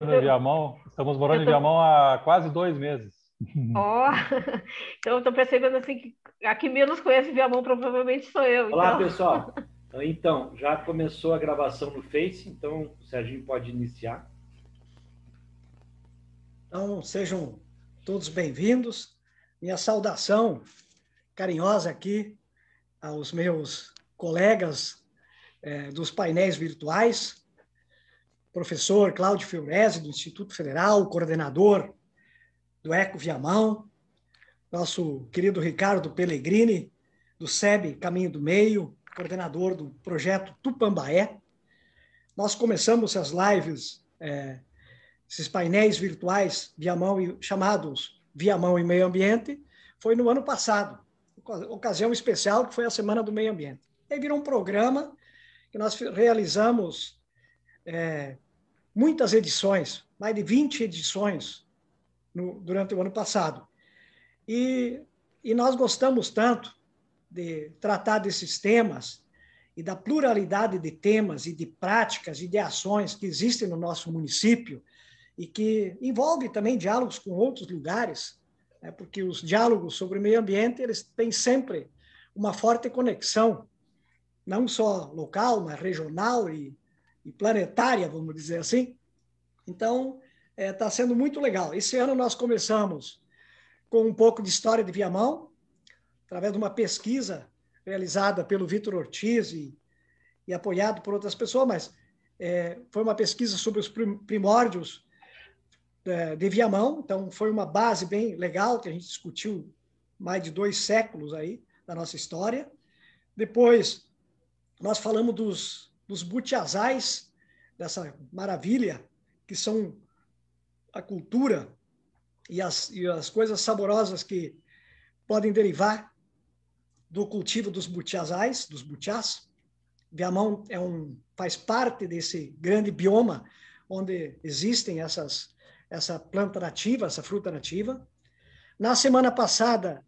em Viamão. Estamos morando tô... em Viamão há quase dois meses. Ó, oh, então estou percebendo assim que a que menos conhece Viamão provavelmente sou eu. Olá, então. pessoal. Então, já começou a gravação no Face, então o Serginho pode iniciar. Então, sejam todos bem-vindos. Minha saudação carinhosa aqui aos meus colegas é, dos painéis virtuais, professor Cláudio Fiorese, do Instituto Federal, coordenador do Eco Viamão, nosso querido Ricardo Pellegrini, do SEB Caminho do Meio, coordenador do projeto Tupambaé. Nós começamos as lives, é, esses painéis virtuais Viamão e, chamados Viamão e Meio Ambiente, foi no ano passado, ocasião especial que foi a Semana do Meio Ambiente. Aí virou um programa que nós realizamos é, muitas edições, mais de 20 edições no, durante o ano passado. E, e nós gostamos tanto de tratar desses temas e da pluralidade de temas e de práticas e de ações que existem no nosso município e que envolve também diálogos com outros lugares, né? porque os diálogos sobre o meio ambiente eles têm sempre uma forte conexão, não só local, mas regional e, e planetária, vamos dizer assim. Então, está é, tá sendo muito legal. Esse ano nós começamos com um pouco de história de Viamão, através de uma pesquisa realizada pelo Vitor Ortiz e, e, apoiado por outras pessoas, mas é, foi uma pesquisa sobre os primórdios é, de Viamão, então foi uma base bem legal que a gente discutiu mais de dois séculos aí da nossa história. Depois nós falamos dos, dos butiazais, dessa maravilha que são a cultura e as, e as coisas saborosas que podem derivar do cultivo dos butiazais, dos butiás. Viamão é um, faz parte desse grande bioma onde existem essas, essa planta nativa, essa fruta nativa. Na semana passada,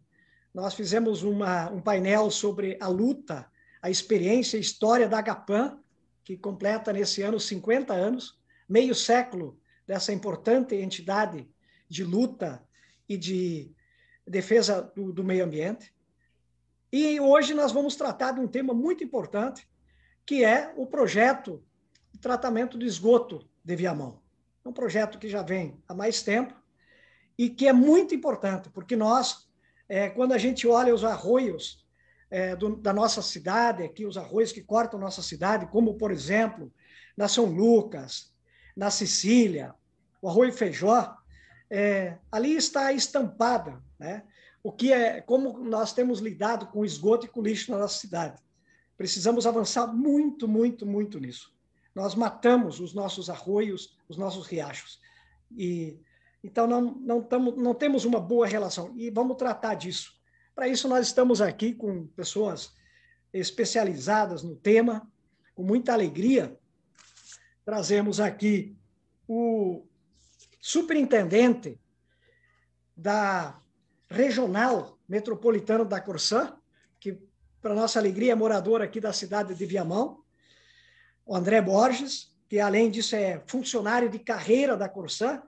nós fizemos uma, um painel sobre a luta, a experiência e história da Agapan, que completa nesse ano 50 anos, meio século dessa importante entidade de luta e de defesa do, do meio ambiente. E hoje nós vamos tratar de um tema muito importante, que é o projeto de tratamento do esgoto de Viamão. É um projeto que já vem há mais tempo e que é muito importante, porque nós, é, quando a gente olha os arroios é, do, da nossa cidade, aqui os arroios que cortam nossa cidade, como, por exemplo, na São Lucas, na Sicília, o arroio feijó, é, ali está estampada, né? O que é como nós temos lidado com esgoto e com lixo na nossa cidade. Precisamos avançar muito, muito, muito nisso. Nós matamos os nossos arroios, os nossos riachos. E então não não, tamo, não temos uma boa relação e vamos tratar disso. Para isso nós estamos aqui com pessoas especializadas no tema, com muita alegria. Trazemos aqui o superintendente da regional metropolitana da Corsã, que, para nossa alegria, é morador aqui da cidade de Viamão, o André Borges, que, além disso, é funcionário de carreira da Corsã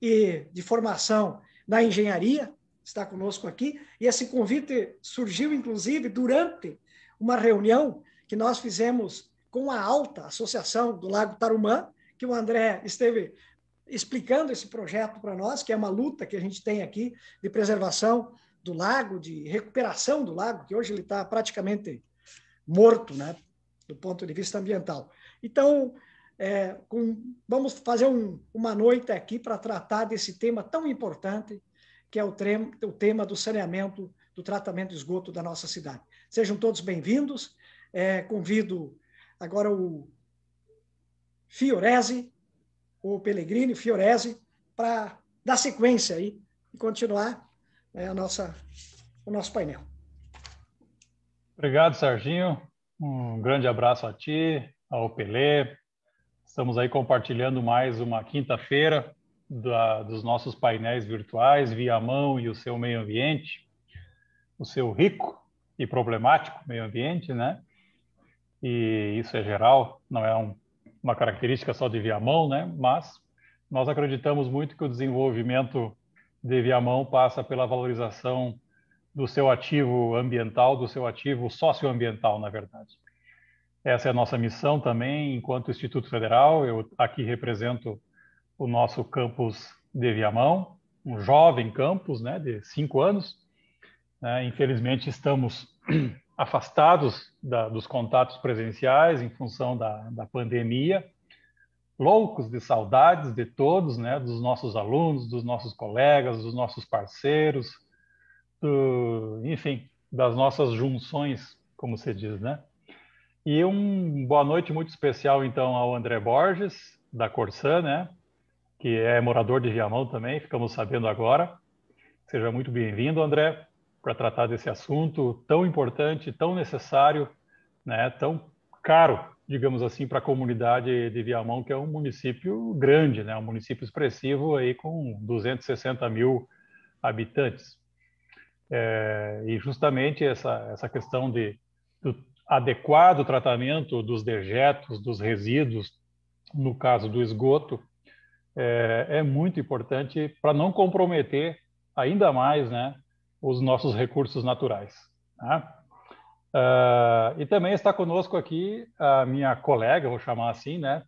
e de formação na engenharia, está conosco aqui. E esse convite surgiu, inclusive, durante uma reunião que nós fizemos com a Alta Associação do Lago Tarumã, que o André esteve explicando esse projeto para nós, que é uma luta que a gente tem aqui de preservação do lago, de recuperação do lago, que hoje ele está praticamente morto, né, do ponto de vista ambiental. Então, é, com, vamos fazer um, uma noite aqui para tratar desse tema tão importante, que é o, trem, o tema do saneamento, do tratamento de esgoto da nossa cidade. Sejam todos bem-vindos. É, convido agora o Fiorese, o Pellegrini, Fiorese, para dar sequência aí e continuar né, a nossa, o nosso painel. Obrigado, Serginho. Um grande abraço a ti, ao Pelé. Estamos aí compartilhando mais uma quinta-feira dos nossos painéis virtuais, via mão e o seu meio ambiente, o seu rico e problemático meio ambiente, né? E isso é geral, não é um uma característica só de Viamão, né? Mas nós acreditamos muito que o desenvolvimento de Viamão passa pela valorização do seu ativo ambiental, do seu ativo socioambiental, na verdade. Essa é a nossa missão também, enquanto Instituto Federal. Eu aqui represento o nosso campus de Viamão, um jovem campus, né, de cinco anos. Né, infelizmente, estamos afastados da, dos contatos presenciais em função da, da pandemia, loucos de saudades de todos, né, dos nossos alunos, dos nossos colegas, dos nossos parceiros, do, enfim, das nossas junções, como se diz, né? E um boa noite muito especial então ao André Borges da Corsã, né, que é morador de Viamão também, ficamos sabendo agora. Seja muito bem-vindo, André, para tratar desse assunto tão importante, tão necessário, né, tão caro digamos assim, para a comunidade de Viamão, que é um município grande, né? um município expressivo aí com 260 mil habitantes. É, e justamente essa, essa questão de, do adequado tratamento dos dejetos, dos resíduos, no caso do esgoto, é, é muito importante para não comprometer ainda mais né, os nossos recursos naturais. Uh, e também está conosco aqui a minha colega, vou chamar assim, né?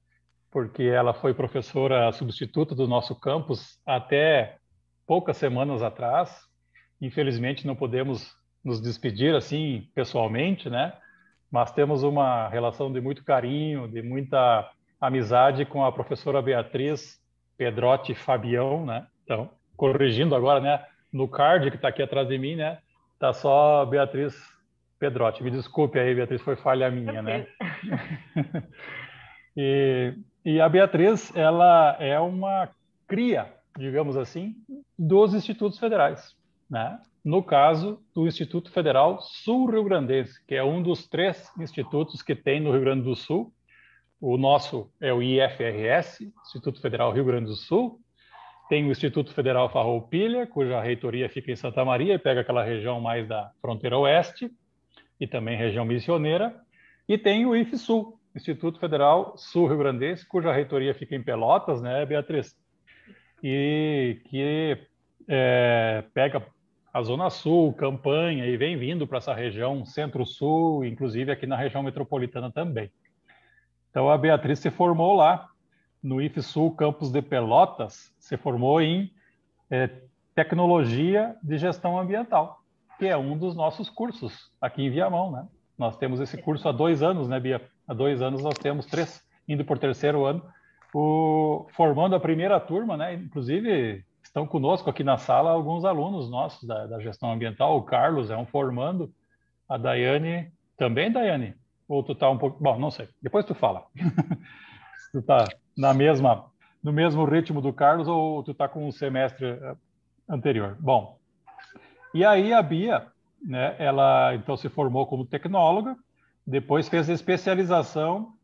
Porque ela foi professora substituta do nosso campus até poucas semanas atrás. Infelizmente não podemos nos despedir assim pessoalmente, né? Mas temos uma relação de muito carinho, de muita amizade com a professora Beatriz Pedrotti Fabião, né? Então, corrigindo agora, né? No card que está aqui atrás de mim, né? Tá só Beatriz Pedrotti, me desculpe aí, Beatriz, foi falha minha, né? e, e a Beatriz, ela é uma cria, digamos assim, dos institutos federais, né? No caso do Instituto Federal Sul-Rio Grandense, que é um dos três institutos que tem no Rio Grande do Sul. O nosso é o IFRS, Instituto Federal Rio Grande do Sul. Tem o Instituto Federal Farroupilha, cuja reitoria fica em Santa Maria e pega aquela região mais da fronteira oeste e também região missioneira, e tem o IFSUL, Instituto Federal Sul Rio Grandense, cuja reitoria fica em Pelotas, né, Beatriz? E que é, pega a Zona Sul, Campanha, e vem vindo para essa região Centro-Sul, inclusive aqui na região metropolitana também. Então, a Beatriz se formou lá, no IFSUL Campus de Pelotas, se formou em é, Tecnologia de Gestão Ambiental que é um dos nossos cursos aqui em Viamão, né? Nós temos esse curso há dois anos, né, Bia? Há dois anos nós temos três, indo por terceiro ano, o, formando a primeira turma, né? Inclusive estão conosco aqui na sala alguns alunos nossos da, da gestão ambiental. O Carlos é um formando, a Daiane também, Daiane? Ou tu tá um pouco... Bom, não sei. Depois tu fala. tu tá na mesma, no mesmo ritmo do Carlos ou tu tá com um semestre eh, anterior? Bom, e aí a Bia, né, ela então se formou como tecnóloga, depois fez especialização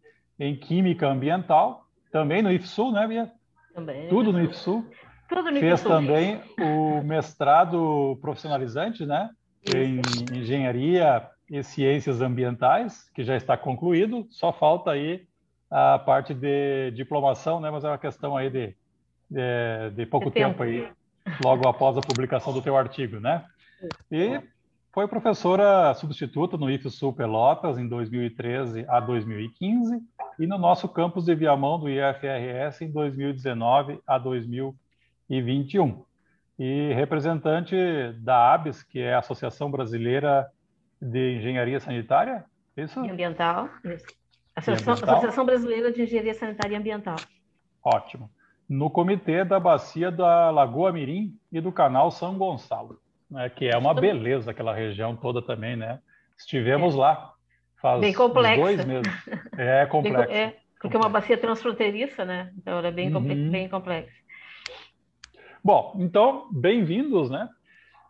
em química ambiental, também no IFSU, né, Bia? Também. Tudo no IFSU. Tudo no Fez IFSU. também o mestrado profissionalizante, né, em engenharia e ciências ambientais, que já está concluído, só falta aí a parte de diplomação, né, mas é uma questão aí de, de, de pouco tempo. tempo aí, logo após a publicação do teu artigo, né? E foi professora substituta no IFSU Pelotas em 2013 a 2015 e no nosso campus de Viamão do IFRS em 2019 a 2021. E representante da ABS, que é a Associação Brasileira de Engenharia Sanitária, isso? E ambiental. Associação, ambiental? Associação Brasileira de Engenharia Sanitária e Ambiental. Ótimo. No comitê da Bacia da Lagoa Mirim e do Canal São Gonçalo. né, que é uma beleza aquela região toda também, né? Estivemos lá faz Bem complexa. dois meses. É complexo. é, porque é uma bacia transfronteiriça, né? Então é bem, Uhum. bem complexa. Bom, então, bem-vindos, né?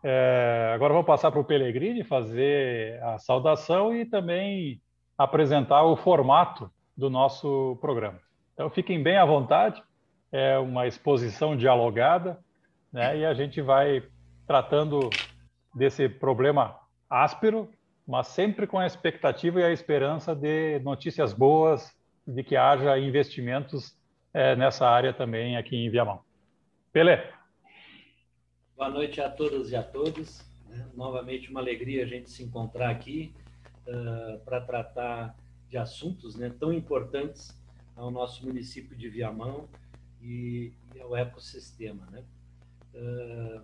É, agora vou passar para o Pellegrini fazer a saudação e também apresentar o formato do nosso programa. Então, fiquem bem à vontade, é uma exposição dialogada, né? E a gente vai tratando desse problema áspero, mas sempre com a expectativa e a esperança de notícias boas, de que haja investimentos é, nessa área também aqui em Viamão. Pelé. Boa noite a todas e a todos. Né? Novamente uma alegria a gente se encontrar aqui uh, para tratar de assuntos né, tão importantes ao nosso município de Viamão e, e ao ecossistema. Né? Uh,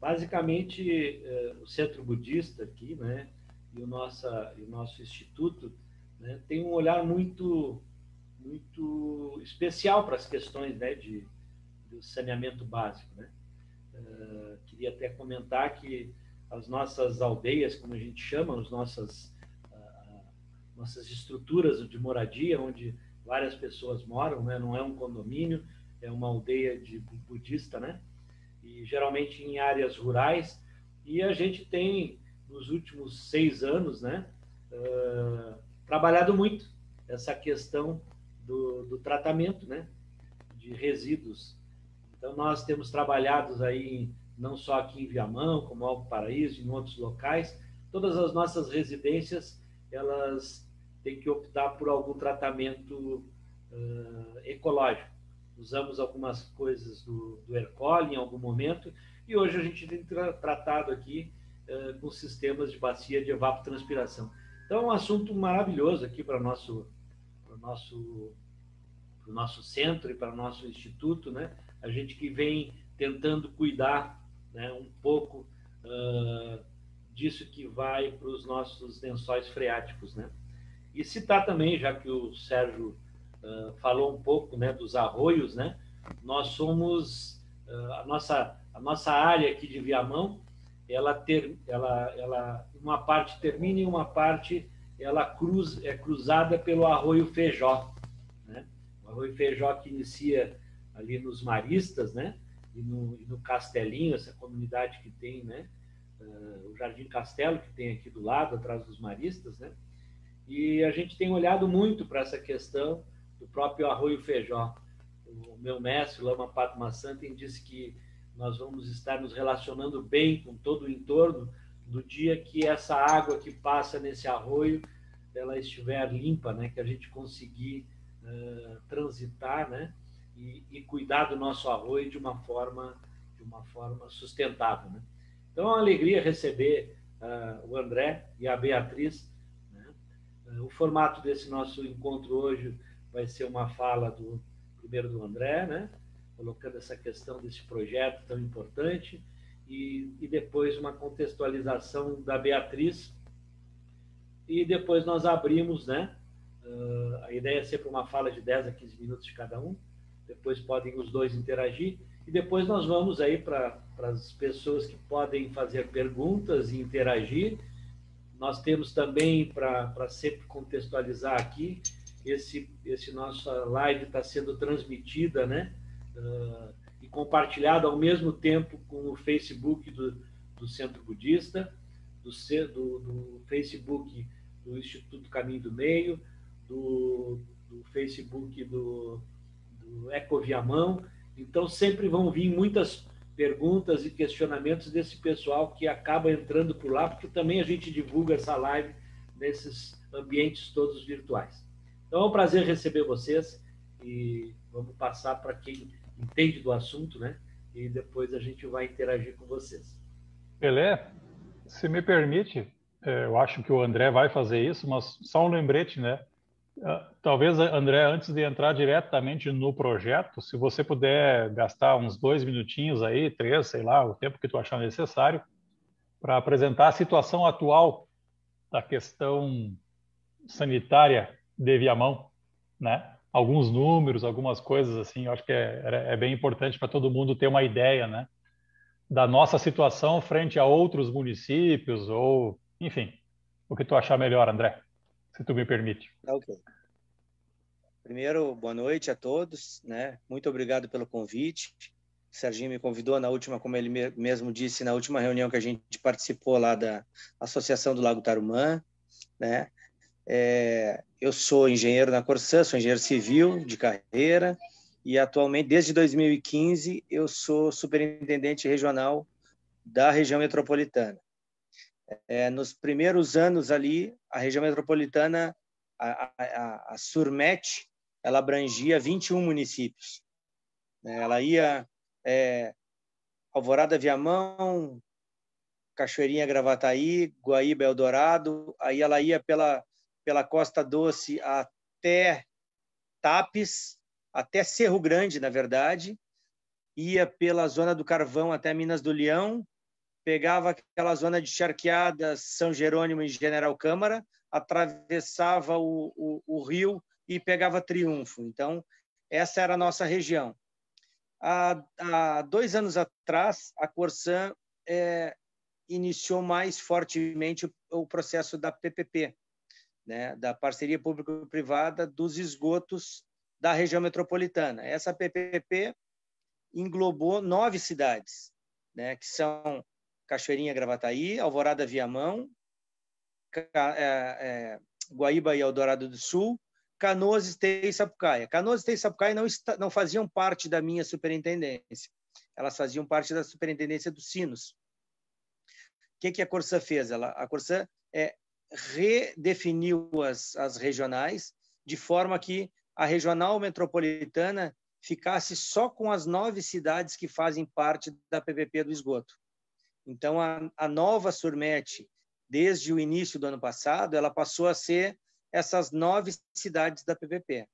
basicamente, uh, o Centro Budista aqui, né, e o, nossa, e o nosso instituto, né, tem um olhar muito, muito especial para as questões né, de, do saneamento básico. Né? Uh, queria até comentar que as nossas aldeias, como a gente chama, as nossas, uh, nossas estruturas de moradia, onde várias pessoas moram, né? não é um condomínio, é uma aldeia de budista, né? E geralmente em áreas rurais. E a gente tem, nos últimos seis anos, né? Uh, trabalhado muito essa questão do, do, tratamento, né? De resíduos. Então, nós temos trabalhado aí, não só aqui em Viamão, como Alto Paraíso, em outros locais. Todas as nossas residências, elas têm que optar por algum tratamento uh, ecológico usamos algumas coisas do, do Ercole em algum momento, e hoje a gente tem tra tratado aqui uh, com sistemas de bacia de evapotranspiração. Então, é um assunto maravilhoso aqui para o nosso, nosso, nosso centro e para o nosso instituto, né? A gente que vem tentando cuidar né, um pouco uh, disso que vai para os nossos lençóis freáticos, né? E citar também, já que o Sérgio uh, falou um pouco né, dos arroios, né? Nós somos uh, a nossa a nossa área aqui de Viamão, ela ter ela ela uma parte termina e uma parte ela cruz é cruzada pelo arroio Feijó, né? O arroio Feijó que inicia ali nos Maristas, né? E no, e no Castelinho, essa comunidade que tem, né? Uh, o Jardim Castelo que tem aqui do lado, atrás dos Maristas, né? E a gente tem olhado muito para essa questão do próprio Arroio Feijó. O meu mestre, Lama Padma Santen, disse que nós vamos estar nos relacionando bem com todo o entorno do dia que essa água que passa nesse arroio ela estiver limpa, né? Que a gente conseguir uh, transitar, né? E, e, cuidar do nosso arroio de uma forma de uma forma sustentável, né? Então é uma alegria receber uh, o André e a Beatriz. Né? Uh, o formato desse nosso encontro hoje vai ser uma fala do primeiro do André, né? colocando essa questão desse projeto tão importante, e, e depois uma contextualização da Beatriz, e depois nós abrimos, né? Uh, a ideia é sempre uma fala de 10 a 15 minutos de cada um, depois podem os dois interagir, e depois nós vamos aí para as pessoas que podem fazer perguntas e interagir. Nós temos também, para sempre contextualizar aqui, esse, esse nossa live está sendo transmitida, né? Uh, e compartilhada ao mesmo tempo com o Facebook do, do Centro Budista, do, do, do Facebook do Instituto Caminho do Meio, do, do Facebook do, Ecoviamão. Então, sempre vão vir muitas perguntas e questionamentos desse pessoal que acaba entrando por lá, porque também a gente divulga essa live nesses ambientes todos virtuais. Então é um prazer receber vocês e vamos passar para quem entende do assunto, né? E depois a gente vai interagir com vocês. Pelé, se me permite, é, eu acho que o André vai fazer isso, mas só um lembrete, né? Ah, talvez, André, antes de entrar diretamente no projeto, se você puder gastar uns dois minutinhos aí, três, sei lá, o tempo que tu achar necessário, para apresentar a situação atual da questão sanitária de Viamão, né? Alguns números, algumas coisas assim, eu acho que é, é bem importante para todo mundo ter uma ideia, né? Da nossa situação frente a outros municípios ou, enfim, o que tu achar melhor, André, se tu me permite. Tá ok. Primeiro, boa noite a todos, né? Muito obrigado pelo convite. O Serginho me convidou na última, como ele mesmo disse, na última reunião que a gente participou lá da Associação do Lago Tarumã, né? É, eu sou engenheiro na Corsã, sou engenheiro civil de carreira e atualmente, desde 2015, eu sou superintendente regional da região metropolitana. É, nos primeiros anos ali, a região metropolitana, a, a, a Surmet, ela abrangia 21 municípios. Né? Ela ia é, Alvorada Viamão, Cachoeirinha Gravataí, Guaíba Eldorado, aí ela ia pela, pela Costa Doce até Tapes, até Cerro Grande, na verdade, ia pela zona do Carvão até Minas do Leão, pegava aquela zona de charqueadas São Jerônimo e General Câmara, atravessava o, o, o rio e pegava Triunfo. Então, essa era a nossa região. Há, há dois anos atrás, a Corsan é, iniciou mais fortemente o, o, processo da PPP, né, da parceria público-privada dos esgotos da região metropolitana. Essa PPP englobou nove cidades, né, que são Cachoeirinha, Gravataí, Alvorada, Viamão, é, é, Guaíba e Eldorado do Sul, Canoas, Esteio e Sapucaia. Canoas, Esteio e Sapucaia não, não faziam parte da minha superintendência. Elas faziam parte da superintendência dos Sinos. O que, que a Corsã fez? Ela, a Corsã é, redefiniu as, as regionais de forma que a regional metropolitana ficasse só com as nove cidades que fazem parte da PPP do esgoto. Então, a, a nova Surmet, desde o início do ano passado, ela passou a ser essas nove cidades da PPP.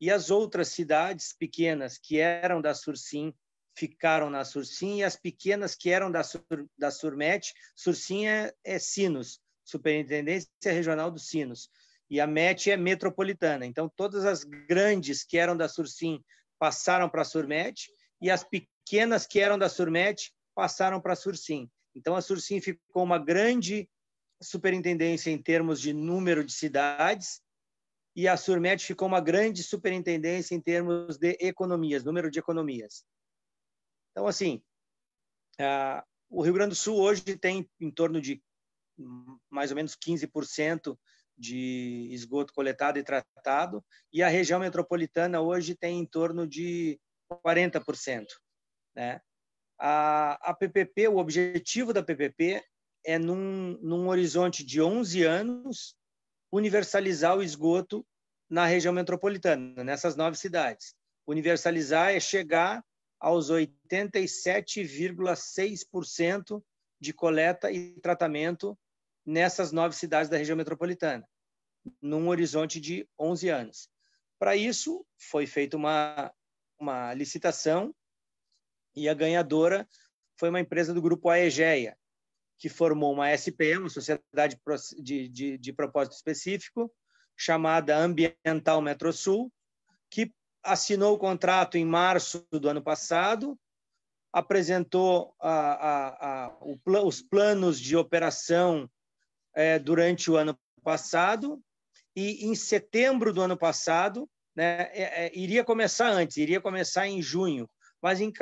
E as outras cidades pequenas que eram da Sursim ficaram na Sursim e as pequenas que eram da, Sur, da Surmet, Sursim é, é Sinos, Superintendência Regional dos Sinos, e a MET é metropolitana. Então, todas as grandes que eram da Sursim passaram para a Surmet e as pequenas que eram da Surmet passaram para a Sursim. Então, a Sursim ficou uma grande superintendência em termos de número de cidades e a Surmet ficou uma grande superintendência em termos de economias, número de economias. Então, assim, o Rio Grande do Sul hoje tem em torno de mais ou menos 15% de esgoto coletado e tratado, e a região metropolitana hoje tem em torno de 40%. Né? A, a PPP, o objetivo da PPP é, num, num horizonte de 11 anos, universalizar o esgoto na região metropolitana, nessas nove cidades. Universalizar é chegar aos 87,6% de coleta e tratamento nessas nove cidades da região metropolitana, num horizonte de 11 anos. Para isso, foi feita uma, uma licitação e a ganhadora foi uma empresa do grupo Aegeia, que formou uma SPE, uma Sociedade de, de, de Propósito Específico, chamada Ambiental Metrosul, que assinou o contrato em março do ano passado, apresentou a, a, a, o, os planos de operação é, durante o ano passado, e em setembro do ano passado, né, é, é, iria começar antes, iria começar em junho, mas em,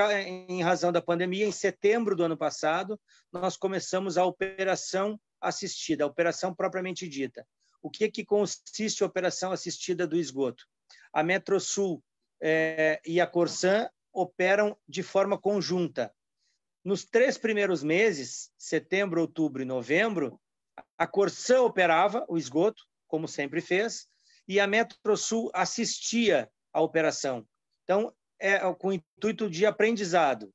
em razão da pandemia, em setembro do ano passado, nós começamos a operação assistida, a operação propriamente dita. O que, que consiste a operação assistida do esgoto? A Metrosul é, e a Corsan operam de forma conjunta. Nos três primeiros meses, setembro, outubro e novembro, a Corsan operava o esgoto, como sempre fez, e a Metrosul assistia à operação. Então, é, com o intuito de aprendizado.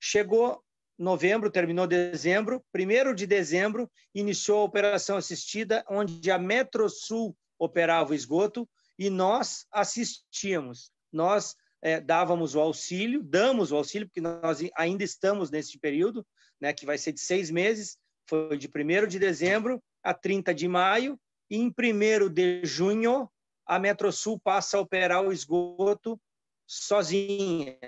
Chegou novembro, terminou dezembro, primeiro de dezembro, iniciou a operação assistida, onde a Metrosul operava o esgoto e nós assistíamos. Nós é, dávamos o auxílio, damos o auxílio, porque nós ainda estamos nesse período, né, que vai ser de seis meses, foi de 1 de dezembro a 30 de maio, e em 1 de junho, a Metrosul passa a operar o esgoto sozinha,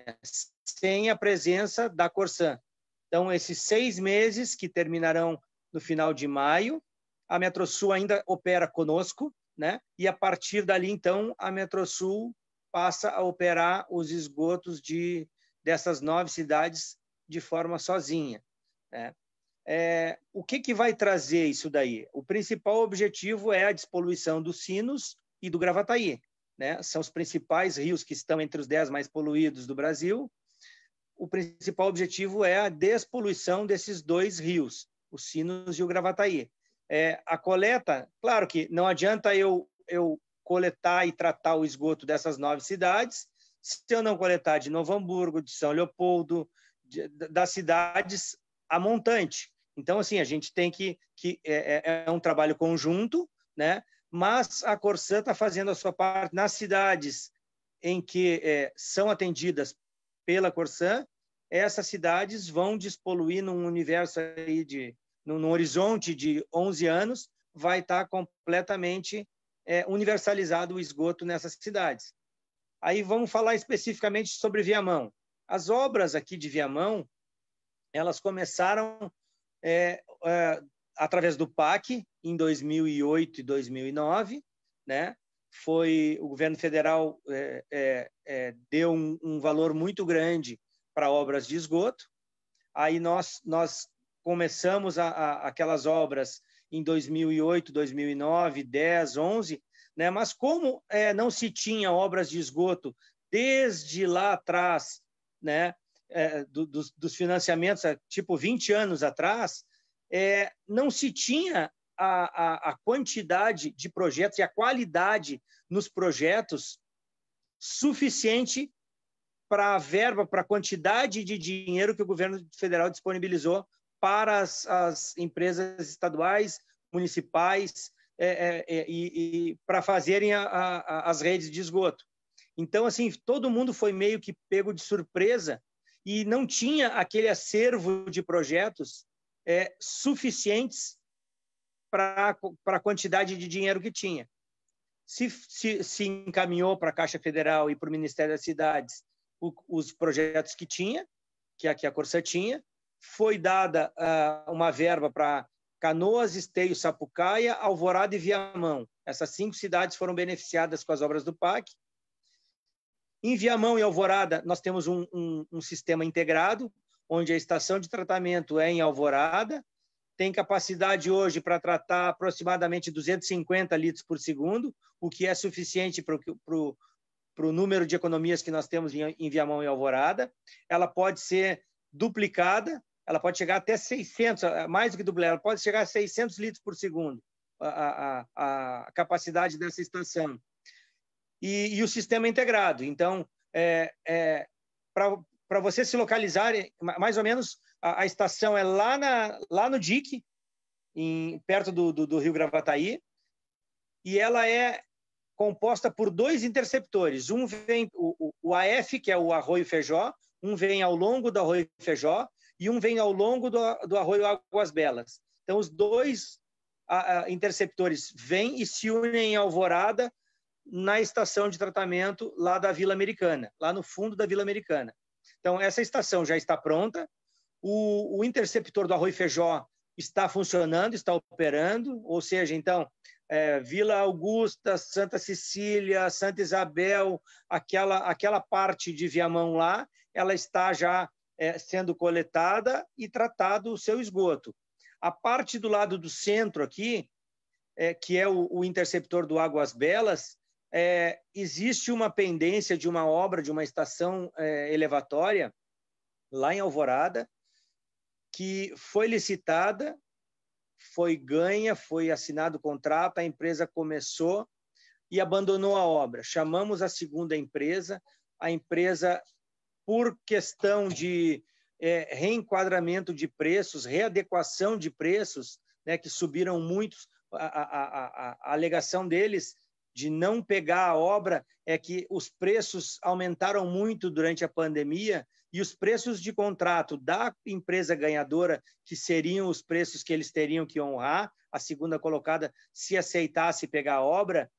sem a presença da Corsan. Então, esses seis meses que terminarão no final de maio, a Metrosul ainda opera conosco, né? E a partir dali, então, a Metrosul passa a operar os esgotos de dessas nove cidades de forma sozinha. Né? É, o que, que vai trazer isso daí? O principal objetivo é a despoluição dos sinos e do Gravataí né? são os principais rios que estão entre os dez mais poluídos do Brasil. O principal objetivo é a despoluição desses dois rios, os Sinos e o Gravataí. É, a coleta, claro que não adianta eu, eu coletar e tratar o esgoto dessas nove cidades. Se eu não coletar de Novo Hamburgo, de São Leopoldo, de, das cidades a montante. Então, assim, a gente tem que. que é, é, é um trabalho conjunto, né? Mas a Corsã está fazendo a sua parte nas cidades em que é, são atendidas pela Corsã, essas cidades vão despoluir num universo aí de, num, horizonte de 11 anos, vai estar tá completamente é, universalizado o esgoto nessas cidades. Aí vamos falar especificamente sobre Viamão. As obras aqui de Viamão, elas começaram é, é, através do PAC em 2008 e 2009, né? Foi o governo federal é, é, é, deu um, um, valor muito grande para obras de esgoto. Aí nós nós começamos a, a, aquelas obras em 2008, 2009, 10, 11, né? Mas como é, não se tinha obras de esgoto desde lá atrás, né? É, do, dos, dos, financiamentos, tipo 20 anos atrás, é, não se tinha a, a, a quantidade de projetos e a qualidade nos projetos suficiente para a verba, para a quantidade de dinheiro que o governo federal disponibilizou para as, as empresas estaduais, municipais é, é, é, e, e para fazerem a, a, as redes de esgoto. Então, assim, todo mundo foi meio que pego de surpresa e não tinha aquele acervo de projetos é, suficientes para a quantidade de dinheiro que tinha. Se, se, se encaminhou para a Caixa Federal e para o Ministério das Cidades o, os projetos que tinha, que a, que a Corsa tinha, foi dada uh, uma verba para Canoas, Esteio, Sapucaia, Alvorada e Viamão. Essas cinco cidades foram beneficiadas com as obras do PAC. Em Viamão e Alvorada, nós temos um, um, um sistema integrado, onde a estação de tratamento é em Alvorada, tem capacidade hoje para tratar aproximadamente 250 litros por segundo, o que é suficiente para o número de economias que nós temos em, em Viamão e Alvorada. Ela pode ser duplicada, ela pode chegar até 600, mais do que duplicada, ela pode chegar a 600 litros por segundo, a, a, a capacidade dessa estação. E, e, o sistema é integrado. Então, é, é, para você se localizar, mais ou menos a, a estação é lá, na, lá no DIC, em, perto do, do, do Rio Gravataí, e ela é composta por dois interceptores. Um vem, o, o, AF, que é o Arroio Feijó, um vem ao longo do Arroio Feijó e um vem ao longo do, do Arroio Águas Belas. Então, os dois a, a, interceptores vêm e se unem em Alvorada na estação de tratamento lá da Vila Americana, lá no fundo da Vila Americana. Então, essa estação já está pronta, o, o interceptor do Arroio Feijó está funcionando, está operando, ou seja, então, é, Vila Augusta, Santa Cecília, Santa Isabel, aquela, aquela parte de Viamão lá, ela está já é, sendo coletada e tratado o seu esgoto. A parte do lado do centro aqui, é, que é o, o, interceptor do Águas Belas, é, existe uma pendência de uma obra, de uma estação é, elevatória lá em Alvorada, que foi licitada, foi ganha, foi assinado o contrato, a empresa começou e abandonou a obra. Chamamos a segunda empresa, a empresa, por questão de é, reenquadramento de preços, readequação de preços, né, que subiram muitos, a, a, a, a alegação deles de não pegar a obra é que os preços aumentaram muito durante a pandemia e os preços de contrato da empresa ganhadora, que seriam os preços que eles teriam que honrar, a segunda colocada, se aceitasse pegar a obra,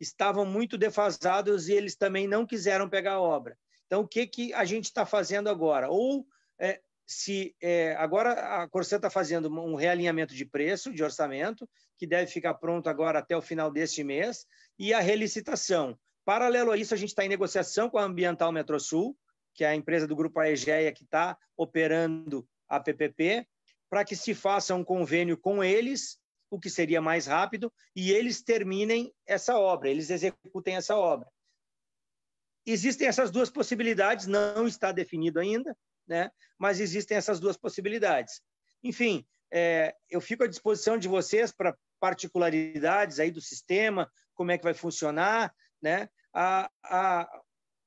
estavam muito defasados e eles também não quiseram pegar a obra. Então, o que, que a gente está fazendo agora? Ou é, se é, agora a Corsã está fazendo um realinhamento de preço, de orçamento, que deve ficar pronto agora até o final deste mês, e a relicitação. Paralelo a isso, a gente está em negociação com a Ambiental Metrosul, que é a empresa do Grupo Aegeia que está operando a PPP, para que se faça um convênio com eles, o que seria mais rápido, e eles terminem essa obra, eles executem essa obra. Existem essas duas possibilidades, não está definido ainda, né? mas existem essas duas possibilidades. Enfim, é, eu fico à disposição de vocês para particularidades aí do sistema, como é que vai funcionar, né? A, a,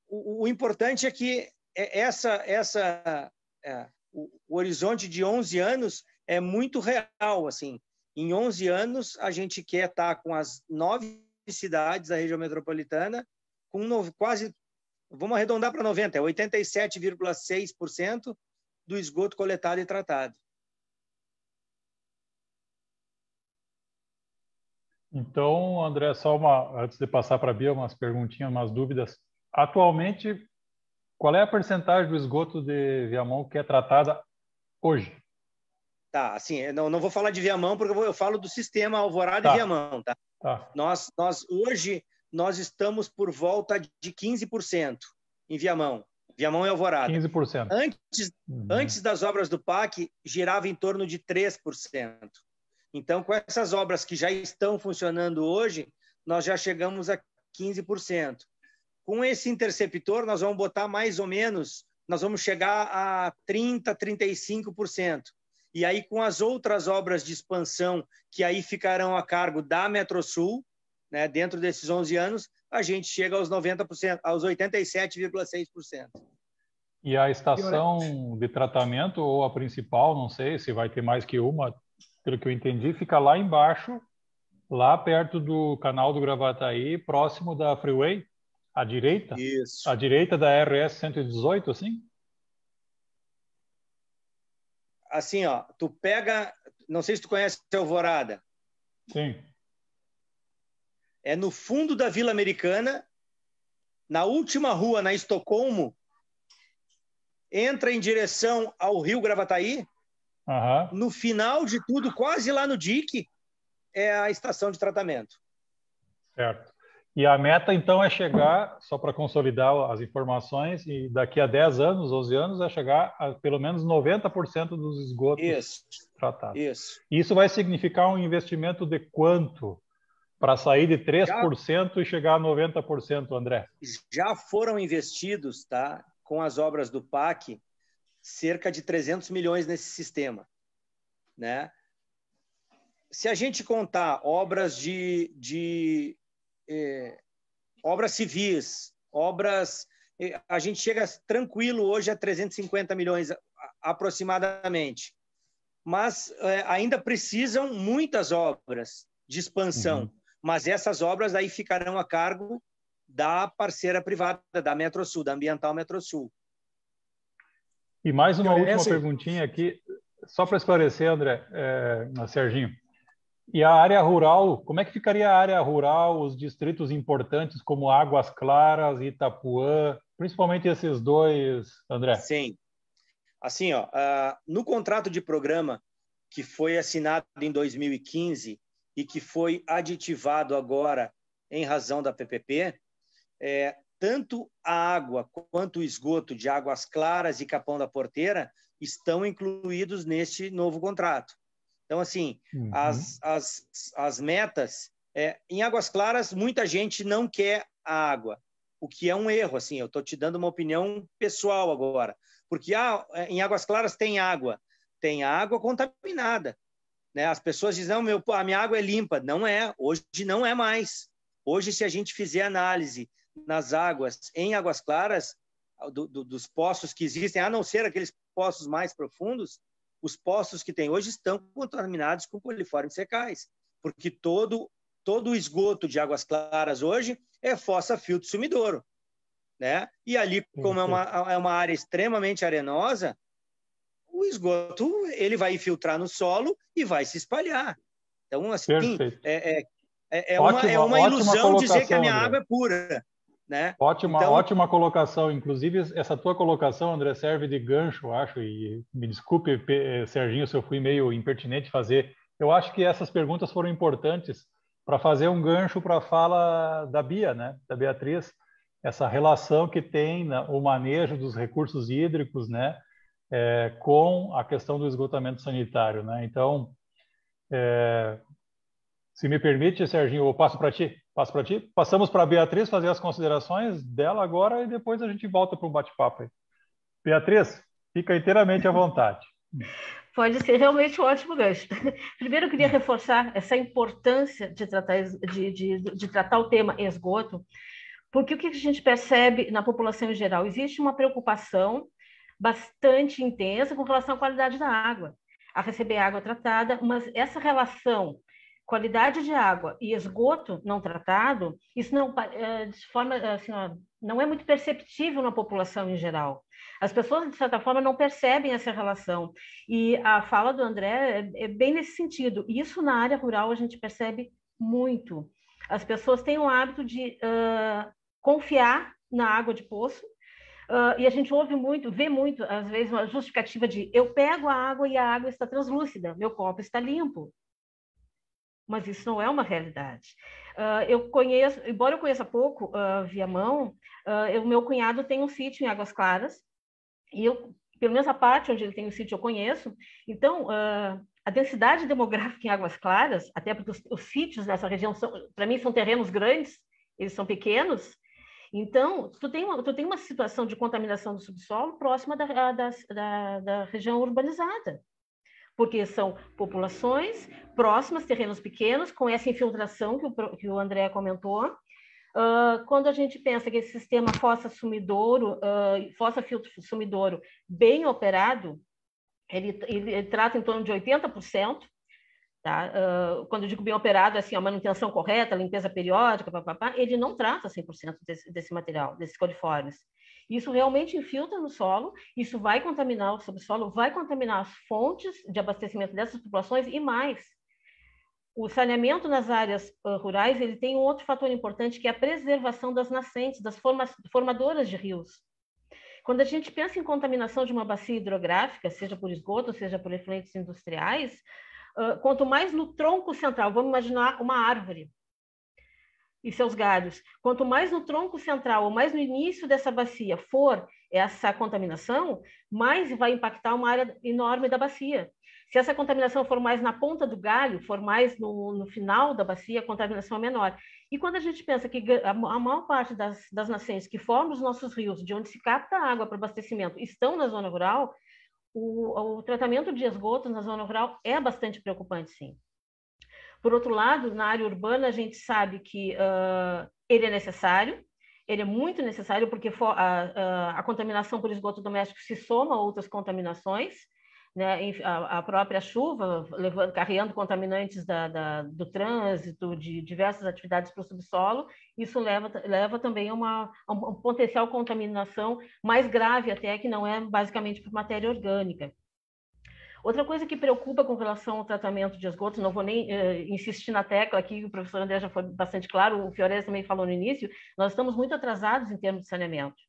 o, o importante é que essa, essa, é, o, o, horizonte de 11 anos é muito real, assim. Em 11 anos, a gente quer estar com as nove cidades da região metropolitana com no, quase, vamos arredondar para 90, é 87,6% do esgoto coletado e tratado. Então, André, só uma, antes de passar para a Bia, umas perguntinhas, umas dúvidas. Atualmente, qual é a percentagem do esgoto de Viamão que é tratada hoje? Tá, assim, não, não vou falar de Viamão, porque eu, vou, eu falo do sistema Alvorada tá. e Viamão, tá? tá? Nós, nós, hoje, nós estamos por volta de 15% em Viamão. Viamão e Alvorada. 15%. Antes, uhum. antes das obras do PAC, girava em torno de 3%. Então, com essas obras que já estão funcionando hoje, nós já chegamos a 15%. Com esse interceptor, nós vamos botar mais ou menos, nós vamos chegar a 30%, 35%. E aí, com as outras obras de expansão, que aí ficarão a cargo da Metrosul, né, dentro desses 11 anos, a gente chega aos 90%, aos 87,6%. E a estação de tratamento, ou a principal, não sei se vai ter mais que uma, pelo que eu entendi, fica lá embaixo, lá perto do canal do Gravataí, próximo da Freeway, à direita? Isso. À direita da RS 118, assim? Assim, ó, tu pega, não sei se tu conhece Alvorada. Sim. É no fundo da Vila Americana, na última rua, na Estocolmo, entra em direção ao Rio Gravataí, Uhum. No final de tudo, quase lá no DIC, é a estação de tratamento. Certo. E a meta, então, é chegar, só para consolidar as informações, e daqui a 10 anos, 11 anos, é chegar a pelo menos 90% dos esgotos Isso. tratados. Isso. Isso vai significar um investimento de quanto para sair de 3% já, e chegar a 90%, André? Já foram investidos, tá, com as obras do PAC, cerca de 300 milhões nesse sistema, né? Se a gente contar obras de, de eh, obras civis, obras, eh, a gente chega tranquilo hoje a 350 milhões aproximadamente, mas eh, ainda precisam muitas obras de expansão, uhum. mas essas obras aí ficarão a cargo da parceira privada da Metrosul, da Ambiental Metrosul. E mais uma última essa... perguntinha aqui, só para esclarecer, André, é, Serginho. E a área rural, como é que ficaria a área rural, os distritos importantes como Águas Claras e Itapuã, principalmente esses dois, André? Sim. Assim, ó, uh, no contrato de programa que foi assinado em 2015 e que foi aditivado agora em razão da PPP, é, tanto a água quanto o esgoto de Águas Claras e Capão da Porteira estão incluídos neste novo contrato. Então, assim, uhum. as, as, as metas. É, em Águas Claras, muita gente não quer a água, o que é um erro. Assim, eu estou te dando uma opinião pessoal agora. Porque ah, em Águas Claras tem água, tem água contaminada. Né? As pessoas dizem, não, meu, a minha água é limpa. Não é, hoje não é mais. Hoje, se a gente fizer análise nas águas, em águas claras, do, do, dos poços que existem, a não ser aqueles poços mais profundos, os poços que tem hoje estão contaminados com coliformes secais, porque todo todo o esgoto de águas claras hoje é fossa filtro sumidouro, né? E ali, como é uma, é uma área extremamente arenosa, o esgoto ele vai infiltrar no solo e vai se espalhar. Então, assim, é, é, é, é, ótima, uma, é uma ilusão dizer que a minha água é pura. Né? Ótima, então... ótima colocação. Inclusive, essa tua colocação, André, serve de gancho, acho, e me desculpe, Serginho, se eu fui meio impertinente fazer. Eu acho que essas perguntas foram importantes para fazer um gancho para a fala da Bia, né? da Beatriz, essa relação que tem né, o manejo dos recursos hídricos né? É, com a questão do esgotamento sanitário. Né? Então, é, se me permite, Serginho, eu passo para ti. Passo para ti. Passamos para a Beatriz fazer as considerações dela agora e depois a gente volta para um bate-papo. Beatriz, fica inteiramente à vontade. Pode ser realmente um ótimo gancho. Primeiro, eu queria reforçar essa importância de tratar, de, de, de tratar o tema esgoto, porque o que a gente percebe na população em geral? Existe uma preocupação bastante intensa com relação à qualidade da água, a receber água tratada, mas essa relação qualidade de água e esgoto não tratado, isso não eh, de forma assim, não é muito perceptível na população em geral. As pessoas, de certa forma, não percebem essa relação. E a fala do André é, é bem nesse sentido. Isso na área rural a gente percebe muito. As pessoas têm o hábito de uh, confiar na água de poço, uh, e a gente ouve muito, vê muito, às vezes, uma justificativa de eu pego a água e a água está translúcida, meu copo está limpo. Mas isso não é uma realidade. Uh, eu conheço, embora eu conheça pouco uh, Viamão, uh, o meu cunhado tem um sítio em Águas Claras, e eu, pelo menos a parte onde ele tem o sítio eu conheço, então uh, a densidade demográfica em Águas Claras, até porque os, os sítios nessa região, para mim, são terrenos grandes, eles são pequenos, então, tu tem uma, tu tem uma situação de contaminação do subsolo próxima da, da, da, da região urbanizada porque são populações próximas, terrenos pequenos, com essa infiltração que o, que o André comentou. Uh, quando a gente pensa que esse sistema fossa-sumidouro, uh, fossa-filtro-sumidouro bem operado, ele, ele, ele, trata em torno de 80%, tá? Uh, quando eu digo bem operado, é assim, a manutenção correta, limpeza periódica, papapá, ele não trata 100% desse, desse material, desses coliformes. Isso realmente infiltra no solo, isso vai contaminar o subsolo, vai contaminar as fontes de abastecimento dessas populações e mais. O saneamento nas áreas uh, rurais ele tem um outro fator importante que é a preservação das nascentes, das forma formadoras de rios. Quando a gente pensa em contaminação de uma bacia hidrográfica, seja por esgoto, seja por efluentes industriais, uh, quanto mais no tronco central, vamos imaginar uma árvore, e seus galhos. Quanto mais no tronco central ou mais no início dessa bacia for essa contaminação, mais vai impactar uma área enorme da bacia. Se essa contaminação for mais na ponta do galho, for mais no, no final da bacia, a contaminação é menor. E quando a gente pensa que a, maior parte das, das nascentes que formam os nossos rios, de onde se capta água para abastecimento, estão na zona rural, o, o tratamento de esgotos na zona rural é bastante preocupante, sim. Por outro lado, na área urbana, a gente sabe que uh, ele é necessário, ele é muito necessário porque a, a, contaminação por esgoto doméstico se soma a outras contaminações, né? a, a própria chuva levando, carregando contaminantes da, da, do trânsito, de diversas atividades para o subsolo, isso leva, leva também a uma, a uma potencial contaminação mais grave até, que não é basicamente por matéria orgânica. Outra coisa que preocupa com relação ao tratamento de esgotos, não vou nem uh, insistir na tecla aqui, o professor André já foi bastante claro, o Fiores também falou no início, nós estamos muito atrasados em termos de saneamento.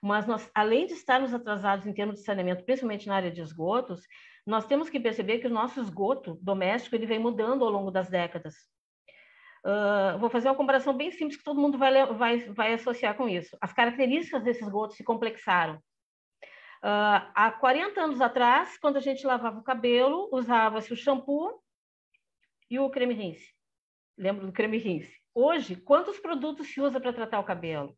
Mas nós, além de estarmos atrasados em termos de saneamento, principalmente na área de esgotos, nós temos que perceber que o nosso esgoto doméstico ele vem mudando ao longo das décadas. Uh, vou fazer uma comparação bem simples que todo mundo vai, vai, vai associar com isso. As características desse esgoto se complexaram. Uh, há 40 anos atrás, quando a gente lavava o cabelo, usava-se o shampoo e o creme rinse. Lembro do creme rinse. Hoje, quantos produtos se usa para tratar o cabelo?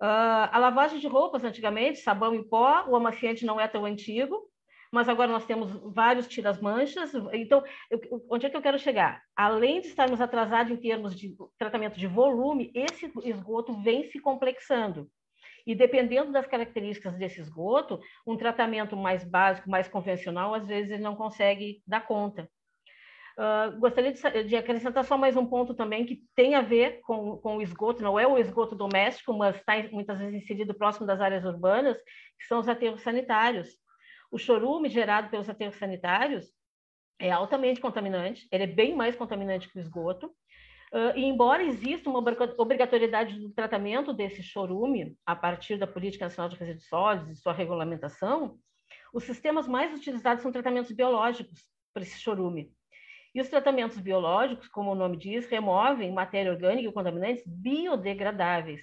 Uh, a lavagem de roupas, antigamente, sabão em pó, o amaciante não é tão antigo, mas agora nós temos vários tiras-manchas. Então, eu, onde é que eu quero chegar? Além de estarmos atrasados em termos de tratamento de volume, esse esgoto vem se complexando. E dependendo das características desse esgoto, um tratamento mais básico, mais convencional, às vezes ele não consegue dar conta. Uh, gostaria de, de, acrescentar só mais um ponto também que tem a ver com, com o esgoto, não é o esgoto doméstico, mas está muitas vezes inserido próximo das áreas urbanas, que são os aterros sanitários. O chorume gerado pelos aterros sanitários é altamente contaminante, ele é bem mais contaminante que o esgoto, Uh, e embora exista uma obrigatoriedade do tratamento desse chorume a partir da Política Nacional de Resíduos Sólidos e sua regulamentação, os sistemas mais utilizados são tratamentos biológicos para esse chorume. E os tratamentos biológicos, como o nome diz, removem matéria orgânica e contaminantes biodegradáveis.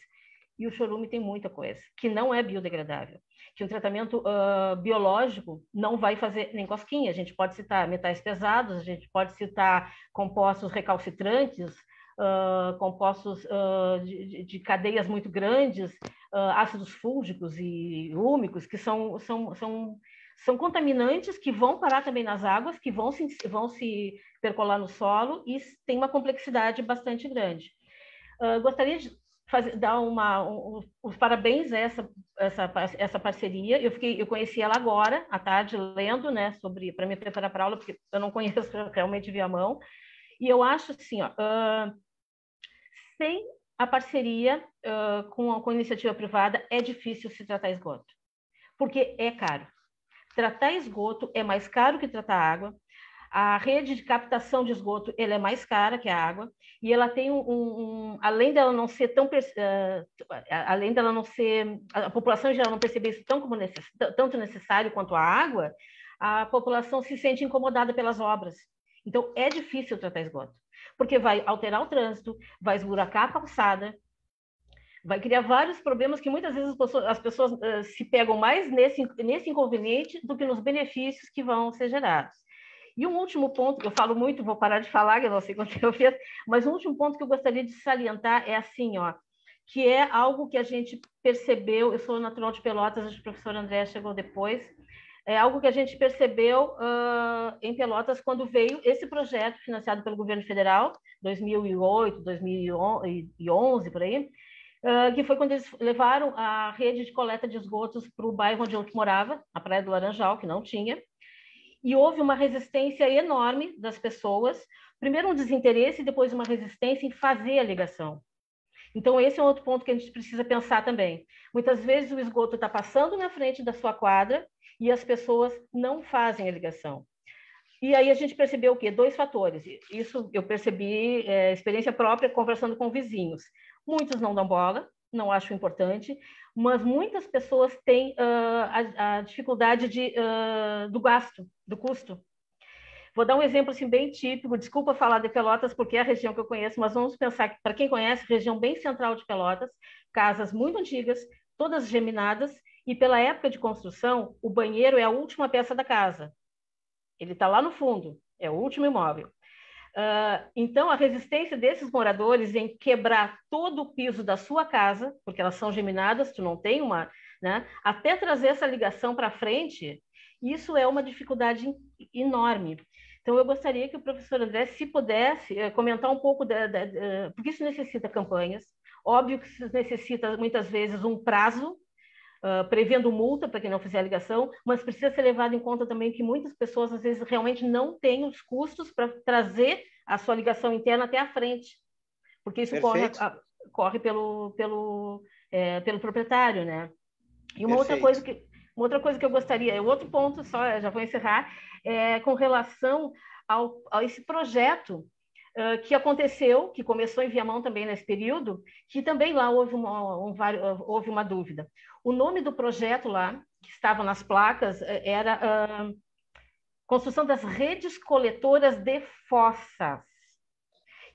E o chorume tem muita coisa que não é biodegradável. Que um tratamento uh, biológico não vai fazer nem cosquinha. A gente pode citar metais pesados, a gente pode citar compostos recalcitrantes, uh, compostos uh, de, de, cadeias muito grandes, uh, ácidos fúngicos e úmicos, que são, são, são, São contaminantes que vão parar também nas águas, que vão se, vão se percolar no solo e tem uma complexidade bastante grande. Gostaria de fazer, dar uma, um, os parabéns a essa, essa, essa parceria. Eu, fiquei, eu conheci ela agora, à tarde, lendo né, sobre para me preparar para aula, porque eu não conheço realmente via mão. E eu acho assim, ó, uh, sem a parceria uh, com, a, com a iniciativa privada, é difícil se tratar esgoto, porque é caro. Tratar esgoto é mais caro que tratar água. A rede de captação de esgoto ela é mais cara que a água e ela tem um, um além dela não ser tão uh, além dela não ser a população em geral não perceber isso tão como necess, tanto necessário quanto a água, a população se sente incomodada pelas obras. Então é difícil tratar esgoto porque vai alterar o trânsito, vai esburacar a calçada, vai criar vários problemas que muitas vezes as pessoas, as pessoas uh, se pegam mais nesse, nesse inconveniente do que nos benefícios que vão ser gerados. E um último ponto, eu falo muito, vou parar de falar, que eu não sei quanto eu fiz, mas um último ponto que eu gostaria de salientar é assim, ó, que é algo que a gente percebeu, eu sou natural de Pelotas, acho que o professor André chegou depois, é algo que a gente percebeu uh, em Pelotas quando veio esse projeto financiado pelo governo federal, 2008, 2011, por aí, uh, que foi quando eles levaram a rede de coleta de esgotos para o bairro onde eu morava, a Praia do Laranjal, que não tinha, e houve uma resistência enorme das pessoas, primeiro um desinteresse e depois uma resistência em fazer a ligação. Então, esse é um outro ponto que a gente precisa pensar também. Muitas vezes o esgoto está passando na frente da sua quadra e as pessoas não fazem a ligação. E aí a gente percebeu o quê? Dois fatores. Isso eu percebi, é, experiência própria, conversando com vizinhos. Muitos não dão bola, não acho importante, mas muitas pessoas têm uh, a, a, dificuldade de, uh, do gasto, do custo. Vou dar um exemplo assim, bem típico, desculpa falar de Pelotas, porque é a região que eu conheço, mas vamos pensar para quem conhece, região bem central de Pelotas, casas muito antigas, todas geminadas, e pela época de construção, o banheiro é a última peça da casa. Ele está lá no fundo, é o último imóvel. Uh, então, a resistência desses moradores em quebrar todo o piso da sua casa, porque elas são geminadas, tu não tem uma, né? Até trazer essa ligação para frente, isso é uma dificuldade enorme. Então, eu gostaria que o professor André, se pudesse, eh, comentar um pouco, da, da, da, porque isso necessita campanhas. Óbvio que isso necessita, muitas vezes, um prazo uh, prevendo multa para quem não fizer a ligação, mas precisa ser levado em conta também que muitas pessoas, às vezes, realmente não têm os custos para trazer a sua ligação interna até a frente, porque isso corre, a, corre pelo, pelo, é, pelo proprietário, né? E uma outra coisa que uma outra coisa que eu gostaria, outro ponto só, já vou encerrar, é com relação ao, a esse projeto uh, que aconteceu, que começou em Viamão também nesse período, que também lá houve uma, um, houve uma dúvida. O nome do projeto lá, que estava nas placas, era uh, Construção das Redes Coletoras de Fossas.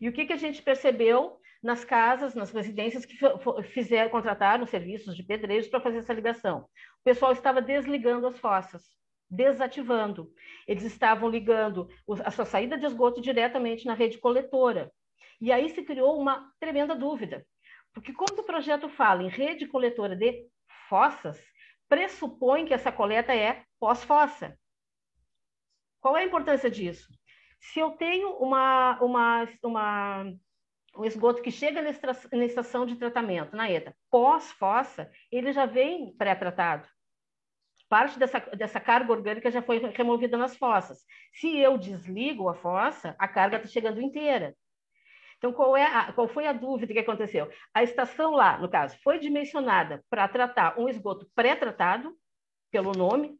E o que, que a gente percebeu nas casas, nas residências que fizeram, contrataram serviços de pedreiros para fazer essa ligação? O pessoal estava desligando as fossas, desativando. Eles estavam ligando a sua saída de esgoto diretamente na rede coletora. E aí se criou uma tremenda dúvida. Porque quando o projeto fala em rede coletora de fossas, pressupõe que essa coleta é pós-fossa. Qual é a importância disso? Se eu tenho uma, uma, uma, um esgoto que chega na estação de tratamento, na ETA, pós-fossa, ele já vem pré-tratado. Parte dessa, dessa carga orgânica já foi removida nas fossas. Se eu desligo a fossa, a carga está chegando inteira. Então, qual, é a, qual foi a dúvida que aconteceu? A estação lá, no caso, foi dimensionada para tratar um esgoto pré-tratado, pelo nome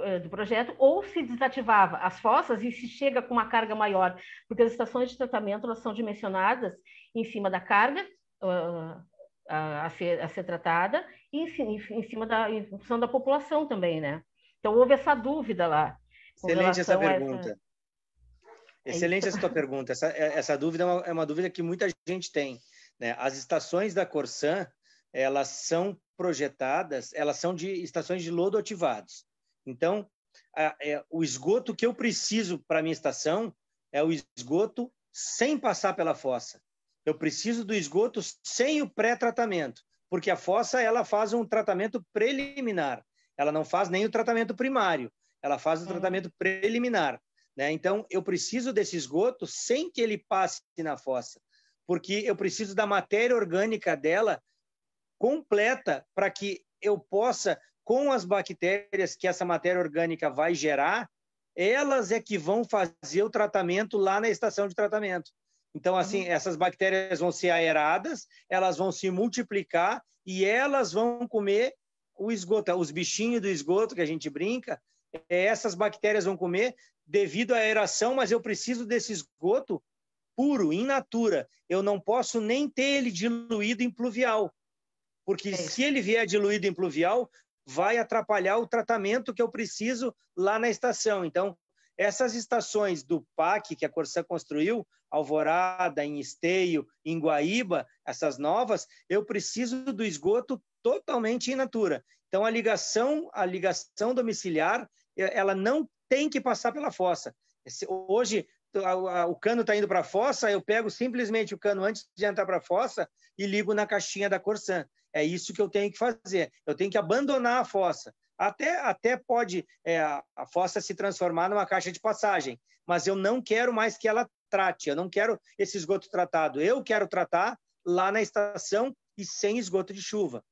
eh, do projeto, ou se desativava as fossas e se chega com uma carga maior, porque as estações de tratamento elas são dimensionadas em cima da carga uh, a, ser, a ser tratada em, em, cima da em função da população também, né? Então houve essa dúvida lá. Excelente essa pergunta. Essa... É Excelente essa tua pergunta. Essa, é, essa dúvida é uma, é uma, dúvida que muita gente tem. Né? As estações da Corsan, elas são projetadas, elas são de estações de lodo ativados. Então, a, é, o esgoto que eu preciso para minha estação é o esgoto sem passar pela fossa. Eu preciso do esgoto sem o pré-tratamento, porque a fossa ela faz um tratamento preliminar. ela não faz nem o tratamento primário, ela faz o uhum. tratamento preliminar. Né? Então, eu preciso desse esgoto sem que ele passe na fossa, porque eu preciso da matéria orgânica dela completa para que eu possa, com as bactérias que essa matéria orgânica vai gerar, elas é que vão fazer o tratamento lá na estação de tratamento. Então, assim, uhum. essas bactérias vão ser aeradas, elas vão se multiplicar e elas vão comer o esgoto, os bichinhos do esgoto que a gente brinca, essas bactérias vão comer devido à aeração, mas eu preciso desse esgoto puro, in natura. Eu não posso nem ter ele diluído em pluvial, porque é se ele vier diluído em pluvial, vai atrapalhar o tratamento que eu preciso lá na estação. Então, essas estações do PAC que a Corsã construiu, Alvorada, em Esteio, em Guaíba, essas novas, eu preciso do esgoto totalmente in natura. Então a ligação, a ligação domiciliar, ela não tem que passar pela fossa. Hoje o cano está indo para a fossa, eu pego simplesmente o cano antes de entrar para a fossa e ligo na caixinha da Corsan. É isso que eu tenho que fazer. Eu tenho que abandonar a fossa. Até, até pode é, a fossa se transformar numa caixa de passagem, mas eu não quero mais que ela trate, eu não quero esse esgoto tratado. Eu quero tratar lá na estação e sem esgoto de chuva.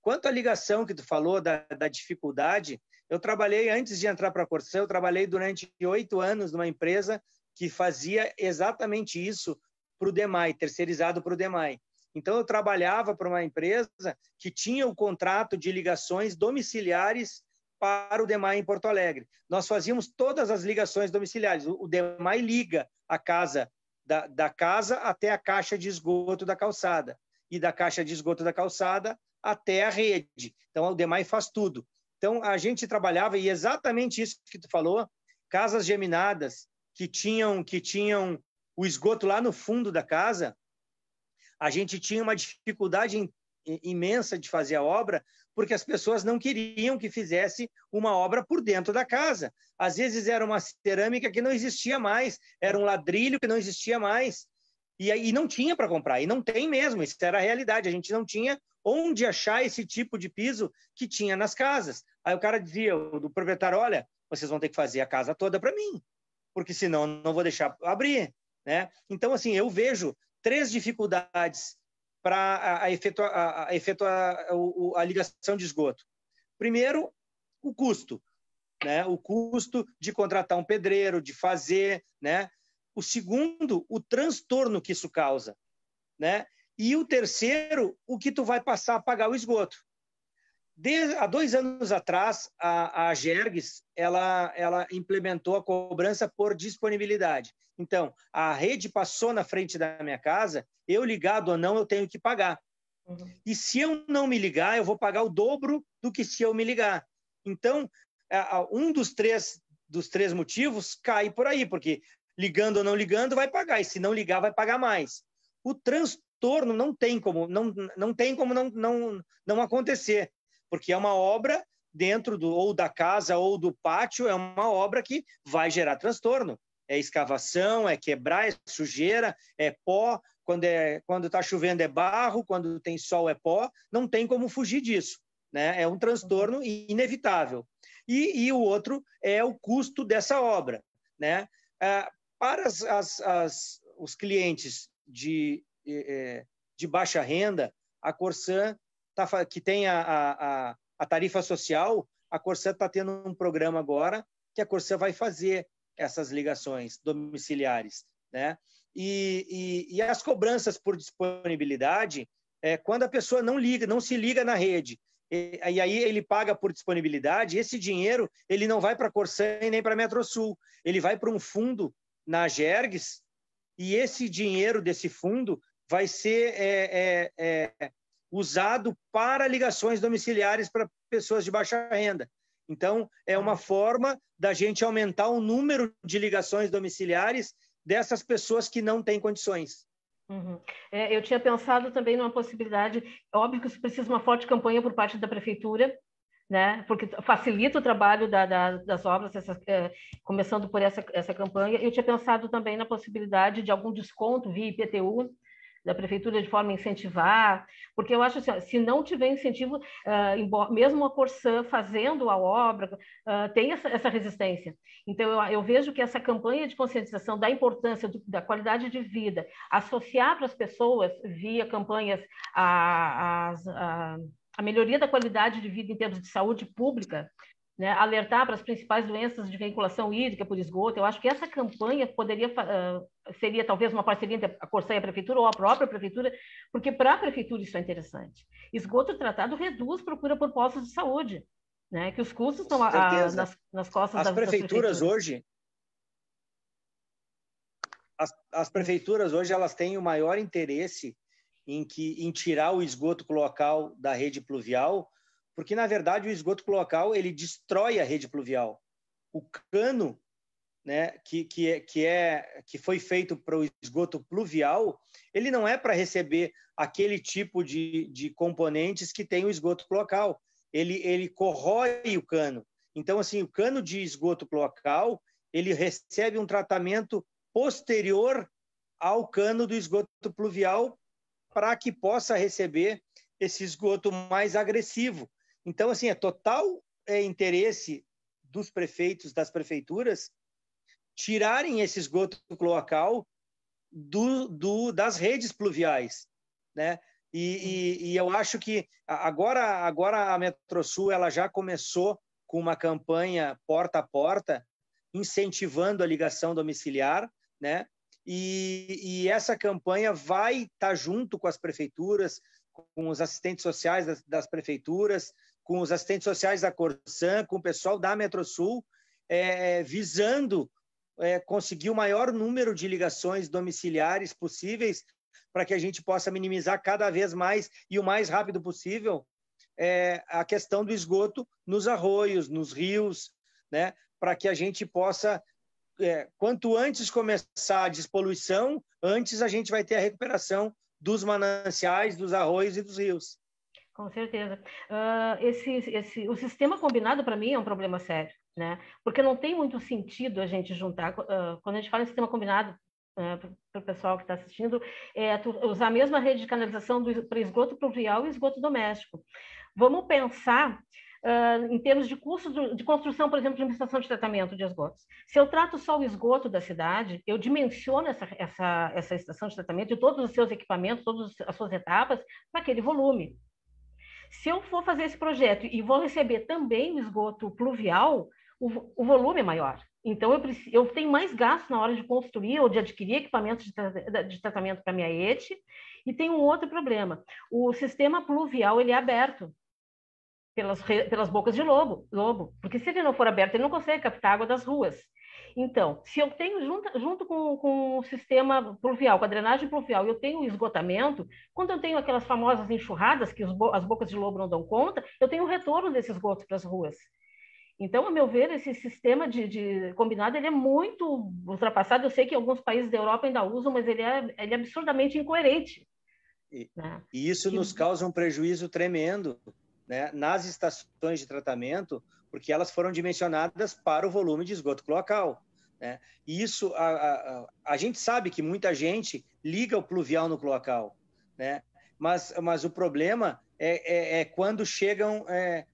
Quanto à ligação que tu falou da, da dificuldade, eu trabalhei, antes de entrar para a Corsã, eu trabalhei durante oito anos numa empresa que fazia exatamente isso para o DEMAI, terceirizado para o DEMAI. Então, eu trabalhava para uma empresa que tinha o contrato de ligações domiciliares para o DEMAI em Porto Alegre. Nós fazíamos todas as ligações domiciliares. O DEMAI liga a casa da, da casa até a caixa de esgoto da calçada e da caixa de esgoto da calçada até a rede. Então, o DEMAI faz tudo. Então, a gente trabalhava, e exatamente isso que tu falou, casas geminadas que tinham, que tinham o esgoto lá no fundo da casa, a gente tinha uma dificuldade imensa de fazer a obra, porque as pessoas não queriam que fizesse uma obra por dentro da casa. Às vezes era uma cerâmica que não existia mais, era um ladrilho que não existia mais, e aí não tinha para comprar, e não tem mesmo, isso era a realidade, a gente não tinha onde achar esse tipo de piso que tinha nas casas. Aí o cara dizia, do proprietário, olha, vocês vão ter que fazer a casa toda para mim, porque senão não vou deixar abrir, né? Então, assim, eu vejo três dificuldades para a, efetuar, a, a, efetuar a, ligação de esgoto. Primeiro, o custo, né? O custo de contratar um pedreiro, de fazer, né? O segundo, o transtorno que isso causa, né? E o terceiro, o que tu vai passar a pagar o esgoto. Desde, há dois anos atrás, a, a Gergs ela, ela implementou a cobrança por disponibilidade. Então, a rede passou na frente da minha casa, eu ligado ou não, eu tenho que pagar. Uhum. E se eu não me ligar, eu vou pagar o dobro do que se eu me ligar. Então, um dos três, dos três motivos cai por aí, porque ligando ou não ligando vai pagar, e se não ligar vai pagar mais. O transtorno não tem como não, não tem como não, não, não acontecer, porque é uma obra dentro do ou da casa ou do pátio, é uma obra que vai gerar transtorno é escavação, é quebrar, é sujeira, é pó. Quando é quando está chovendo é barro, quando tem sol é pó. Não tem como fugir disso, né? É um transtorno inevitável. E, e o outro é o custo dessa obra, né? Ah, para as, as, as, os clientes de, é, de baixa renda, a Corsan tá, que tem a, a, a tarifa social, a Corsan está tendo um programa agora que a Corsan vai fazer essas ligações domiciliares, né? E, e, e as cobranças por disponibilidade é quando a pessoa não liga, não se liga na rede. E, e aí ele paga por disponibilidade. Esse dinheiro ele não vai para a Corsan nem para a Metrosul, ele vai para um fundo na Gergs e esse dinheiro desse fundo vai ser é, é, é, usado para ligações domiciliares para pessoas de baixa renda. Então, é uma forma da gente aumentar o número de ligações domiciliares dessas pessoas que não têm condições. Uhum. É, eu tinha pensado também numa possibilidade, óbvio que isso precisa de uma forte campanha por parte da prefeitura, né? Porque facilita o trabalho da, da, das obras, essa, é, começando por essa, essa campanha. Eu tinha pensado também na possibilidade de algum desconto via IPTU, da prefeitura de forma a incentivar, porque eu acho assim, se não tiver incentivo, uh, mesmo a Corsã fazendo a obra, uh, tem essa, essa, resistência. Então, eu, eu, vejo que essa campanha de conscientização da importância do, da qualidade de vida, associar para as pessoas, via campanhas, a, a, a, a melhoria da qualidade de vida em termos de saúde pública, né, alertar para as principais doenças de veiculação hídrica por esgoto. Eu acho que essa campanha poderia uh, seria talvez uma parceria entre a Corsã e a prefeitura ou a própria prefeitura, porque para a prefeitura isso é interessante. Esgoto tratado reduz procura por postos de saúde, né, que os custos estão a, nas, nas costas as das, prefeituras prefeituras hoje as, as prefeituras hoje elas têm o maior interesse em que em tirar o esgoto local da rede pluvial porque na verdade o esgoto local ele destrói a rede pluvial. O cano, né, que, que, é, que, é, que foi feito para o esgoto pluvial, ele não é para receber aquele tipo de, de componentes que tem o esgoto local. Ele, ele corrói o cano. Então, assim, o cano de esgoto local ele recebe um tratamento posterior ao cano do esgoto pluvial para que possa receber esse esgoto mais agressivo. Então, assim, é total é, interesse dos prefeitos, das prefeituras, tirarem esse esgoto cloacal do, do, das redes pluviais, né? E, e, e, eu acho que agora, agora a Metrosul ela já começou com uma campanha porta a porta, incentivando a ligação domiciliar, né? E, e essa campanha vai estar tá junto com as prefeituras, com os assistentes sociais das, das prefeituras, com os assistentes sociais da Corsan, com o pessoal da Metrosul, é, visando é, conseguir o maior número de ligações domiciliares possíveis para que a gente possa minimizar cada vez mais e o mais rápido possível é, a questão do esgoto nos arroios, nos rios, né? para que a gente possa, é, quanto antes começar a despoluição, antes a gente vai ter a recuperação dos mananciais, dos arroios e dos rios. Com certeza. Uh, esse, esse, o sistema combinado, para mim, é um problema sério, né? Porque não tem muito sentido a gente juntar. Uh, quando a gente fala em sistema combinado, uh, para o pessoal que está assistindo, é usar a mesma rede de canalização para esgoto pluvial e esgoto doméstico. Vamos pensar Uh, em termos de custo de, de, construção, por exemplo, de uma estação de tratamento de esgotos. Se eu trato só o esgoto da cidade, eu dimensiono essa, essa, essa estação de tratamento e todos os seus equipamentos, todas as suas etapas, para aquele volume. Se eu for fazer esse projeto e vou receber também o esgoto pluvial, o, o volume é maior. Então, eu, eu tenho mais gasto na hora de construir ou de adquirir equipamentos de, de tratamento para minha ETE. E tem um outro problema. O sistema pluvial ele é aberto pelas, pelas bocas de lobo, lobo, porque se ele não for aberto, ele não consegue captar água das ruas. Então, se eu tenho, junto, junto com, com, o sistema pluvial, com a drenagem pluvial, eu tenho esgotamento, quando eu tenho aquelas famosas enxurradas que as bocas de lobo não dão conta, eu tenho o retorno desse esgoto para as ruas. Então, a meu ver, esse sistema de, de, combinado ele é muito ultrapassado. Eu sei que alguns países da Europa ainda usam, mas ele é, ele é absurdamente incoerente. E, né? e isso nos causa um prejuízo tremendo né, nas estações de tratamento, porque elas foram dimensionadas para o volume de esgoto cloacal. Né? E isso, a, a, a, gente sabe que muita gente liga o pluvial no cloacal, né? mas, mas o problema é, é, é quando chegam é,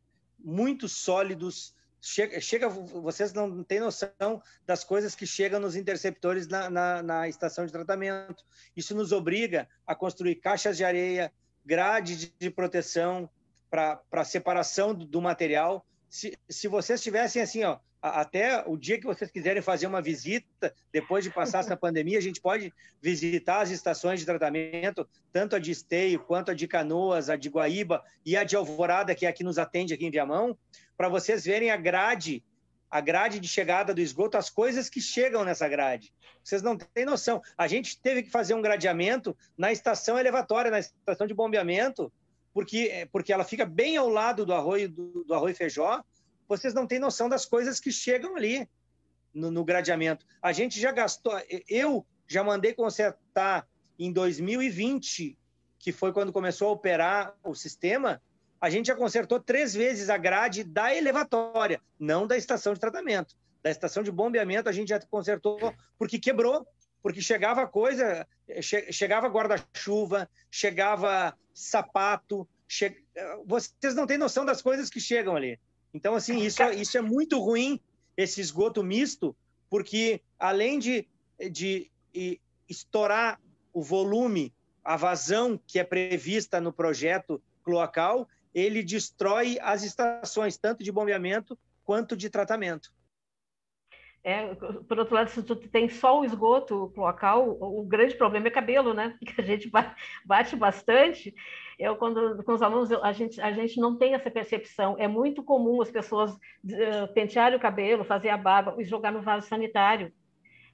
sólidos, chega, chega, vocês não têm noção das coisas que chegam nos interceptores na, na, na estação de tratamento. Isso nos obriga a construir caixas de areia, grade de, de proteção para separação do, do material. Se, se vocês tivessem assim, ó, até o dia que vocês quiserem fazer uma visita, depois de passar essa pandemia, a gente pode visitar as estações de tratamento, tanto a de Esteio, quanto a de Canoas, a de Guaíba e a de Alvorada, que é a que nos atende aqui em Viamão, para vocês verem a grade, a grade de chegada do esgoto, as coisas que chegam nessa grade. Vocês não têm noção. A gente teve que fazer um gradeamento na estação elevatória, na estação de bombeamento, porque, porque ela fica bem ao lado do arroio, do, do arroio Feijó, vocês não têm noção das coisas que chegam ali no, no gradeamento. A gente já gastou, eu já mandei consertar em 2020, que foi quando começou a operar o sistema, a gente já consertou três vezes a grade da elevatória, não da estação de tratamento. Da estação de bombeamento a gente já consertou porque quebrou. porque chegava coisa, che, chegava guarda-chuva, chegava sapato, che, vocês não têm noção das coisas que chegam ali. Então, assim, isso, isso é muito ruim, esse esgoto misto, porque além de, de estourar o volume, a vazão que é prevista no projeto cloacal, ele destrói as estações, tanto de bombeamento quanto de tratamento. É, por outro lado, se tu tem só o esgoto local, o grande problema é cabelo, né? Que a gente bate bastante. Eu, quando com os alunos, a gente, a gente não tem essa percepção. É muito comum as pessoas uh, pentearem o cabelo, fazer a barba e jogar no vaso sanitário.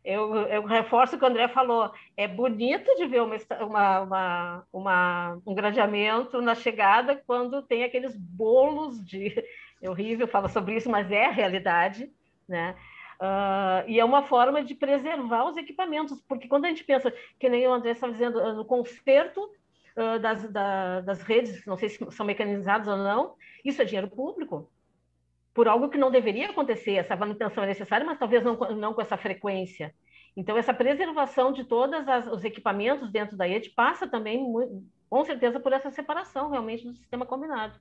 Eu, eu, reforço o que o André falou. É bonito de ver uma, uma, uma, um gradeamento na chegada quando tem aqueles bolos de. É horrível falar sobre isso, mas é a realidade, né? Uh, e é uma forma de preservar os equipamentos, porque quando a gente pensa, que nem o André estava dizendo, no conserto uh, das, da, das redes, não sei se são mecanizadas ou não, isso é dinheiro público, por algo que não deveria acontecer. Essa manutenção é necessária, mas talvez não, não com essa frequência. Então, essa preservação de todos os equipamentos dentro da rede passa também, com certeza, por essa separação realmente do sistema combinado.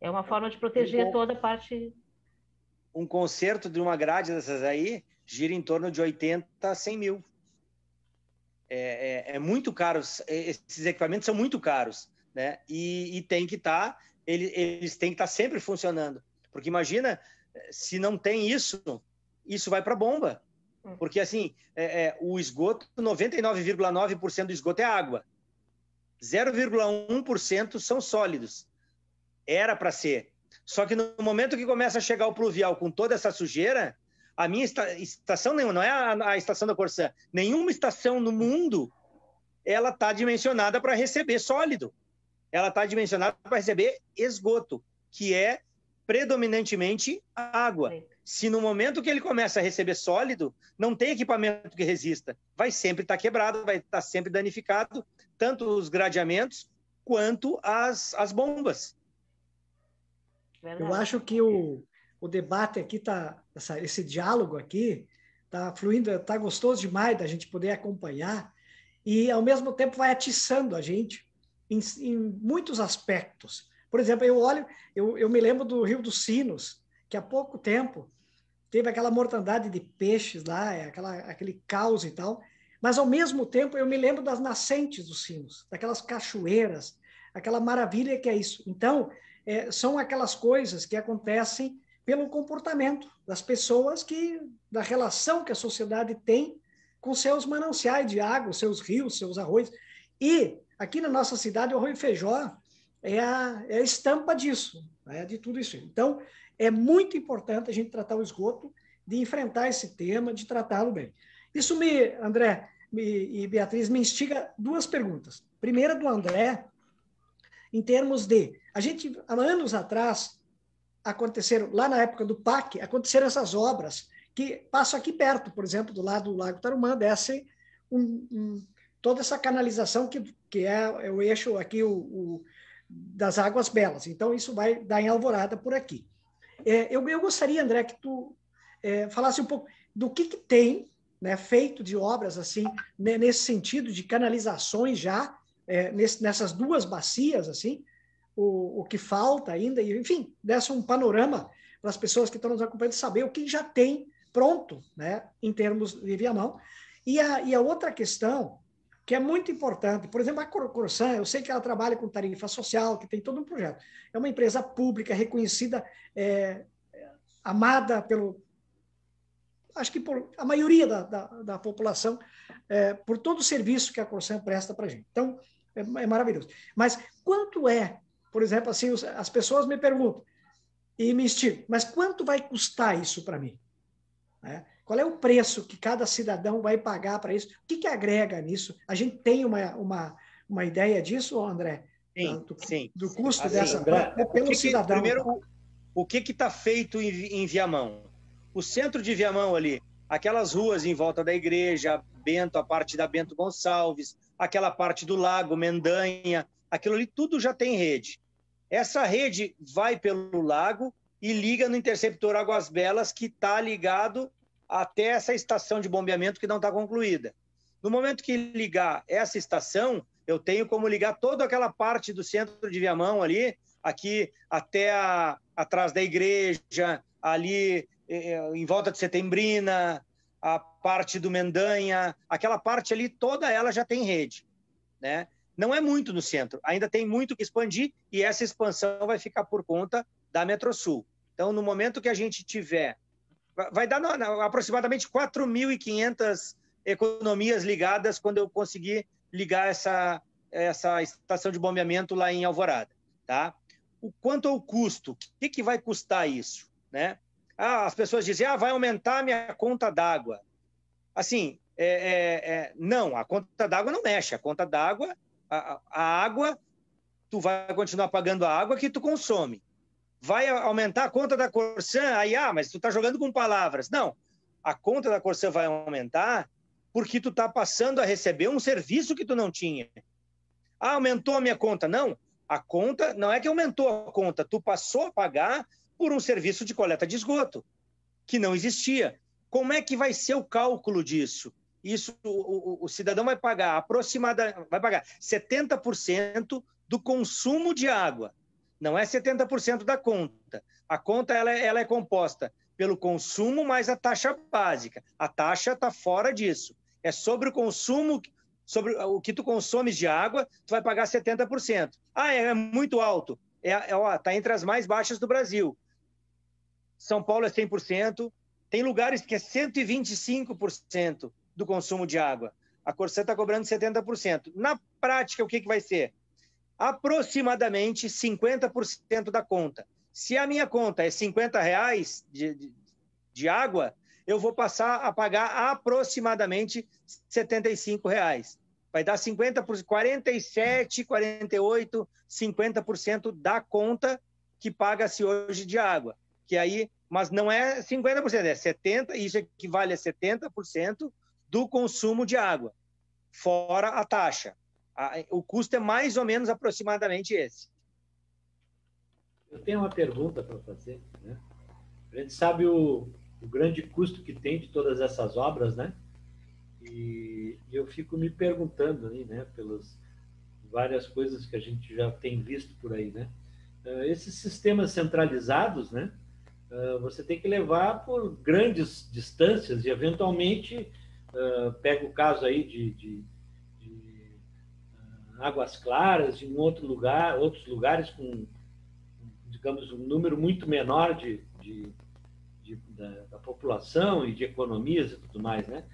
É uma forma de proteger toda a parte um conserto de uma grade dessas aí gira em torno de 80 a 100 mil. É, é, é muito caro, esses equipamentos são muito caros, né? E, e tem que estar, tá, eles, eles têm que estar tá sempre funcionando. Porque imagina, se não tem isso, isso vai para a bomba. Hum. Porque assim, é, é, o esgoto, 99,9% do esgoto é água. 0,1% são sólidos. Era para ser. Só que no momento que começa a chegar o pluvial com toda essa sujeira, a minha estação nenhuma, não é a, a estação da Corsã, nenhuma estação no mundo ela está dimensionada para receber sólido. Ela está dimensionada para receber esgoto, que é predominantemente água. Se no momento que ele começa a receber sólido, não tem equipamento que resista, vai sempre estar tá quebrado, vai estar tá sempre danificado, tanto os gradeamentos quanto as, as bombas. Verdade. Eu acho que o, o debate aqui tá esse diálogo aqui tá fluindo, tá gostoso demais da gente poder acompanhar e ao mesmo tempo vai atiçando a gente em, em muitos aspectos. Por exemplo, eu olho, eu, eu me lembro do Rio dos Sinos, que há pouco tempo teve aquela mortandade de peixes lá, é aquela, aquele caos e tal, mas ao mesmo tempo eu me lembro das nascentes dos sinos, daquelas cachoeiras, aquela maravilha que é isso. Então, é, são aquelas coisas que acontecem pelo comportamento das pessoas que da relação que a sociedade tem com seus mananciais de água, seus rios, seus arroz. E aqui na nossa cidade, o arroz e feijó é a, é a estampa disso, né, de tudo isso. Então, é muito importante a gente tratar o esgoto, de enfrentar esse tema, de tratá-lo bem. Isso me, André me, e Beatriz, me instiga duas perguntas. Primeira do André, em termos de. A gente, há anos atrás, aconteceram, lá na época do PAC, aconteceram essas obras que passam aqui perto, por exemplo, do lado do Lago Tarumã, descem um, um, toda essa canalização que, que é, é o eixo aqui o, o, das Águas Belas. Então, isso vai dar em alvorada por aqui. É, eu, eu gostaria, André, que tu é, falasse um pouco do que, que tem né, feito de obras assim, nesse sentido de canalizações já é, nesse, nessas duas bacias, assim, o, o que falta ainda, e, enfim, desse um panorama para as pessoas que estão nos acompanhando saber o que já tem pronto, né, em termos de Viamão. E a, e a outra questão, que é muito importante, por exemplo, a Corsan, eu sei que ela trabalha com tarifa social, que tem todo um projeto. É uma empresa pública, reconhecida, é, amada pelo. Acho que por a maioria da, da, da população, é, por todo o serviço que a Corsan presta para a gente. Então, é, é maravilhoso. Mas quanto é, por exemplo, assim, as pessoas me perguntam e me estimam, mas quanto vai custar isso para mim? Né? Qual é o preço que cada cidadão vai pagar para isso? O que, que agrega nisso? A gente tem uma, uma, uma ideia disso, André? Sim, do, sim. Do custo assim, dessa André, é pelo que cidadão. Que, primeiro, o que está feito em, em Viamão? O centro de Viamão ali, aquelas ruas em volta da igreja, Bento, a parte da Bento Gonçalves, aquela parte do lago, Mendanha, aquilo ali tudo já tem rede. Essa rede vai pelo lago e liga no interceptor Águas Belas, que está ligado até essa estação de bombeamento que não está concluída. No momento que ligar essa estação, eu tenho como ligar toda aquela parte do centro de Viamão ali, aqui até a, atrás da igreja, ali eh, em volta de Setembrina, a parte do Mendanha, aquela parte ali, toda ela já tem rede, né? Não é muito no centro, ainda tem muito que expandir e essa expansão vai ficar por conta da Metrosul. Então, no momento que a gente tiver, vai dar aproximadamente 4.500 economias ligadas quando eu conseguir ligar essa, essa estação de bombeamento lá em Alvorada, tá? O quanto ao custo, o que, que vai custar isso, né? Ah, as pessoas dizem, ah, vai aumentar a minha conta d'água. Assim, é, é, é, não, a conta d'água não mexe. A conta d'água, a, a, água, tu vai continuar pagando a água que tu consome. Vai aumentar a conta da Corsã? Aí, ah, mas tu está jogando com palavras. Não, a conta da Corsã vai aumentar porque tu está passando a receber um serviço que tu não tinha. Ah, aumentou a minha conta. Não, a conta não é que aumentou a conta, tu passou a pagar por um serviço de coleta de esgoto que não existia. Como é que vai ser o cálculo disso? Isso o, o, o cidadão vai pagar aproximadamente vai pagar 70% do consumo de água. Não é 70% da conta. A conta ela, é, ela é composta pelo consumo mais a taxa básica. A taxa está fora disso. É sobre o consumo, sobre o que tu consomes de água, tu vai pagar 70%. Ah, é, é muito alto. É, é, ó, tá entre as mais baixas do Brasil. São Paulo é 100%, tem lugares que é 125% do consumo de água. A Corsã está cobrando 70%. Na prática, o que, que vai ser? Aproximadamente 50% da conta. Se a minha conta é 50 reais de, de, de água, eu vou passar a pagar aproximadamente 75 reais. Vai dar 50 por 47, 48, 50% da conta que paga-se hoje de água. Que aí, mas não é 50%, é 70, isso equivale a 70% do consumo de água, fora a taxa. O custo é mais ou menos aproximadamente esse. Eu tenho uma pergunta para fazer. Né? A gente sabe o, o, grande custo que tem de todas essas obras, né? E, eu fico me perguntando ali, né? Pelas várias coisas que a gente já tem visto por aí, né? Uh, esses sistemas centralizados, né? Uh, você tem que levar por grandes distâncias e, eventualmente, uh, pega o caso aí de, de, de Águas Claras, em um outro lugar, outros lugares com digamos, um número muito menor de, de da, da, população e de economias e tudo mais, né?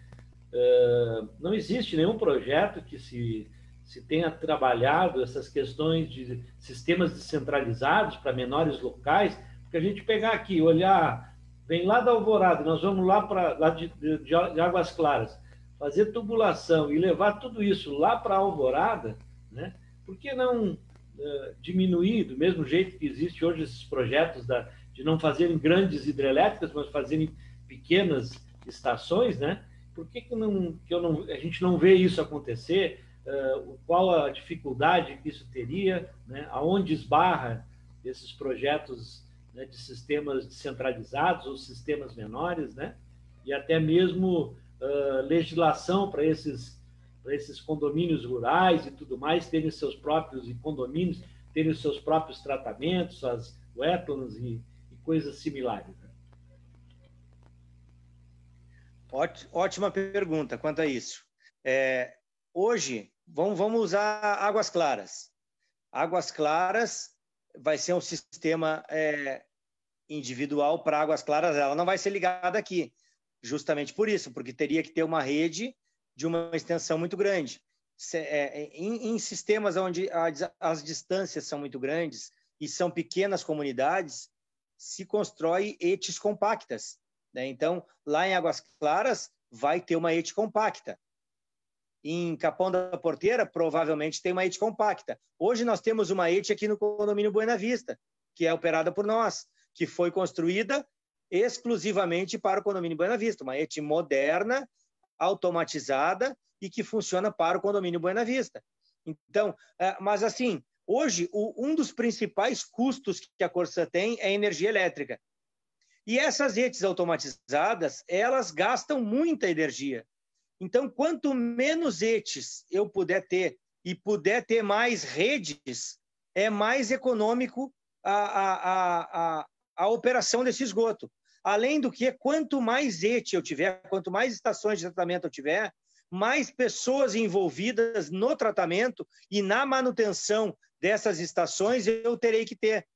Uh, não existe nenhum projeto que se, se tenha trabalhado essas questões de sistemas descentralizados para menores locais, porque a gente pegar aqui, olhar, vem lá da Alvorada, nós vamos lá para lá de, de, de Águas Claras, fazer tubulação e levar tudo isso lá para Alvorada, né? Por que não uh, diminuir, do mesmo jeito que existe hoje esses projetos da, de não fazerem grandes hidrelétricas, mas fazerem pequenas estações, né? Por que, que, não, que eu não, a gente não vê isso acontecer? Uh, qual a dificuldade que isso teria? Né? Aonde esbarra esses projetos né, de sistemas descentralizados ou sistemas menores, né? E até mesmo uh, legislação para esses para esses condomínios rurais e tudo mais terem seus próprios condomínios terem seus próprios tratamentos, suas wetlands e, e coisas similares. Né? Ótima pergunta quanto a isso. É, hoje, vamos, vamos usar águas claras. Águas claras vai ser um sistema é, individual para águas claras, ela não vai ser ligada aqui, justamente por isso, porque teria que ter uma rede de uma extensão muito grande. É, é, em, em sistemas onde as, as distâncias são muito grandes e são pequenas comunidades, se constrói etes compactas. Né? Então, lá em Águas Claras, vai ter uma ete compacta. Em Capão da Porteira, provavelmente tem uma ete compacta. Hoje nós temos uma ete aqui no condomínio Buena Vista, que é operada por nós, que foi construída exclusivamente para o condomínio Buena Vista, uma ete moderna automatizada e que funciona para o condomínio Buena Vista. Então, é, mas assim, hoje um dos principais custos que a Corsa tem é a energia elétrica. E essas redes automatizadas, elas gastam muita energia. Então, quanto menos etes eu puder ter e puder ter mais redes, é mais econômico a, a, a, a, operação desse esgoto. Além do que, quanto mais ete eu tiver, quanto mais estações de tratamento eu tiver, mais pessoas envolvidas no tratamento e na manutenção dessas estações eu terei que ter.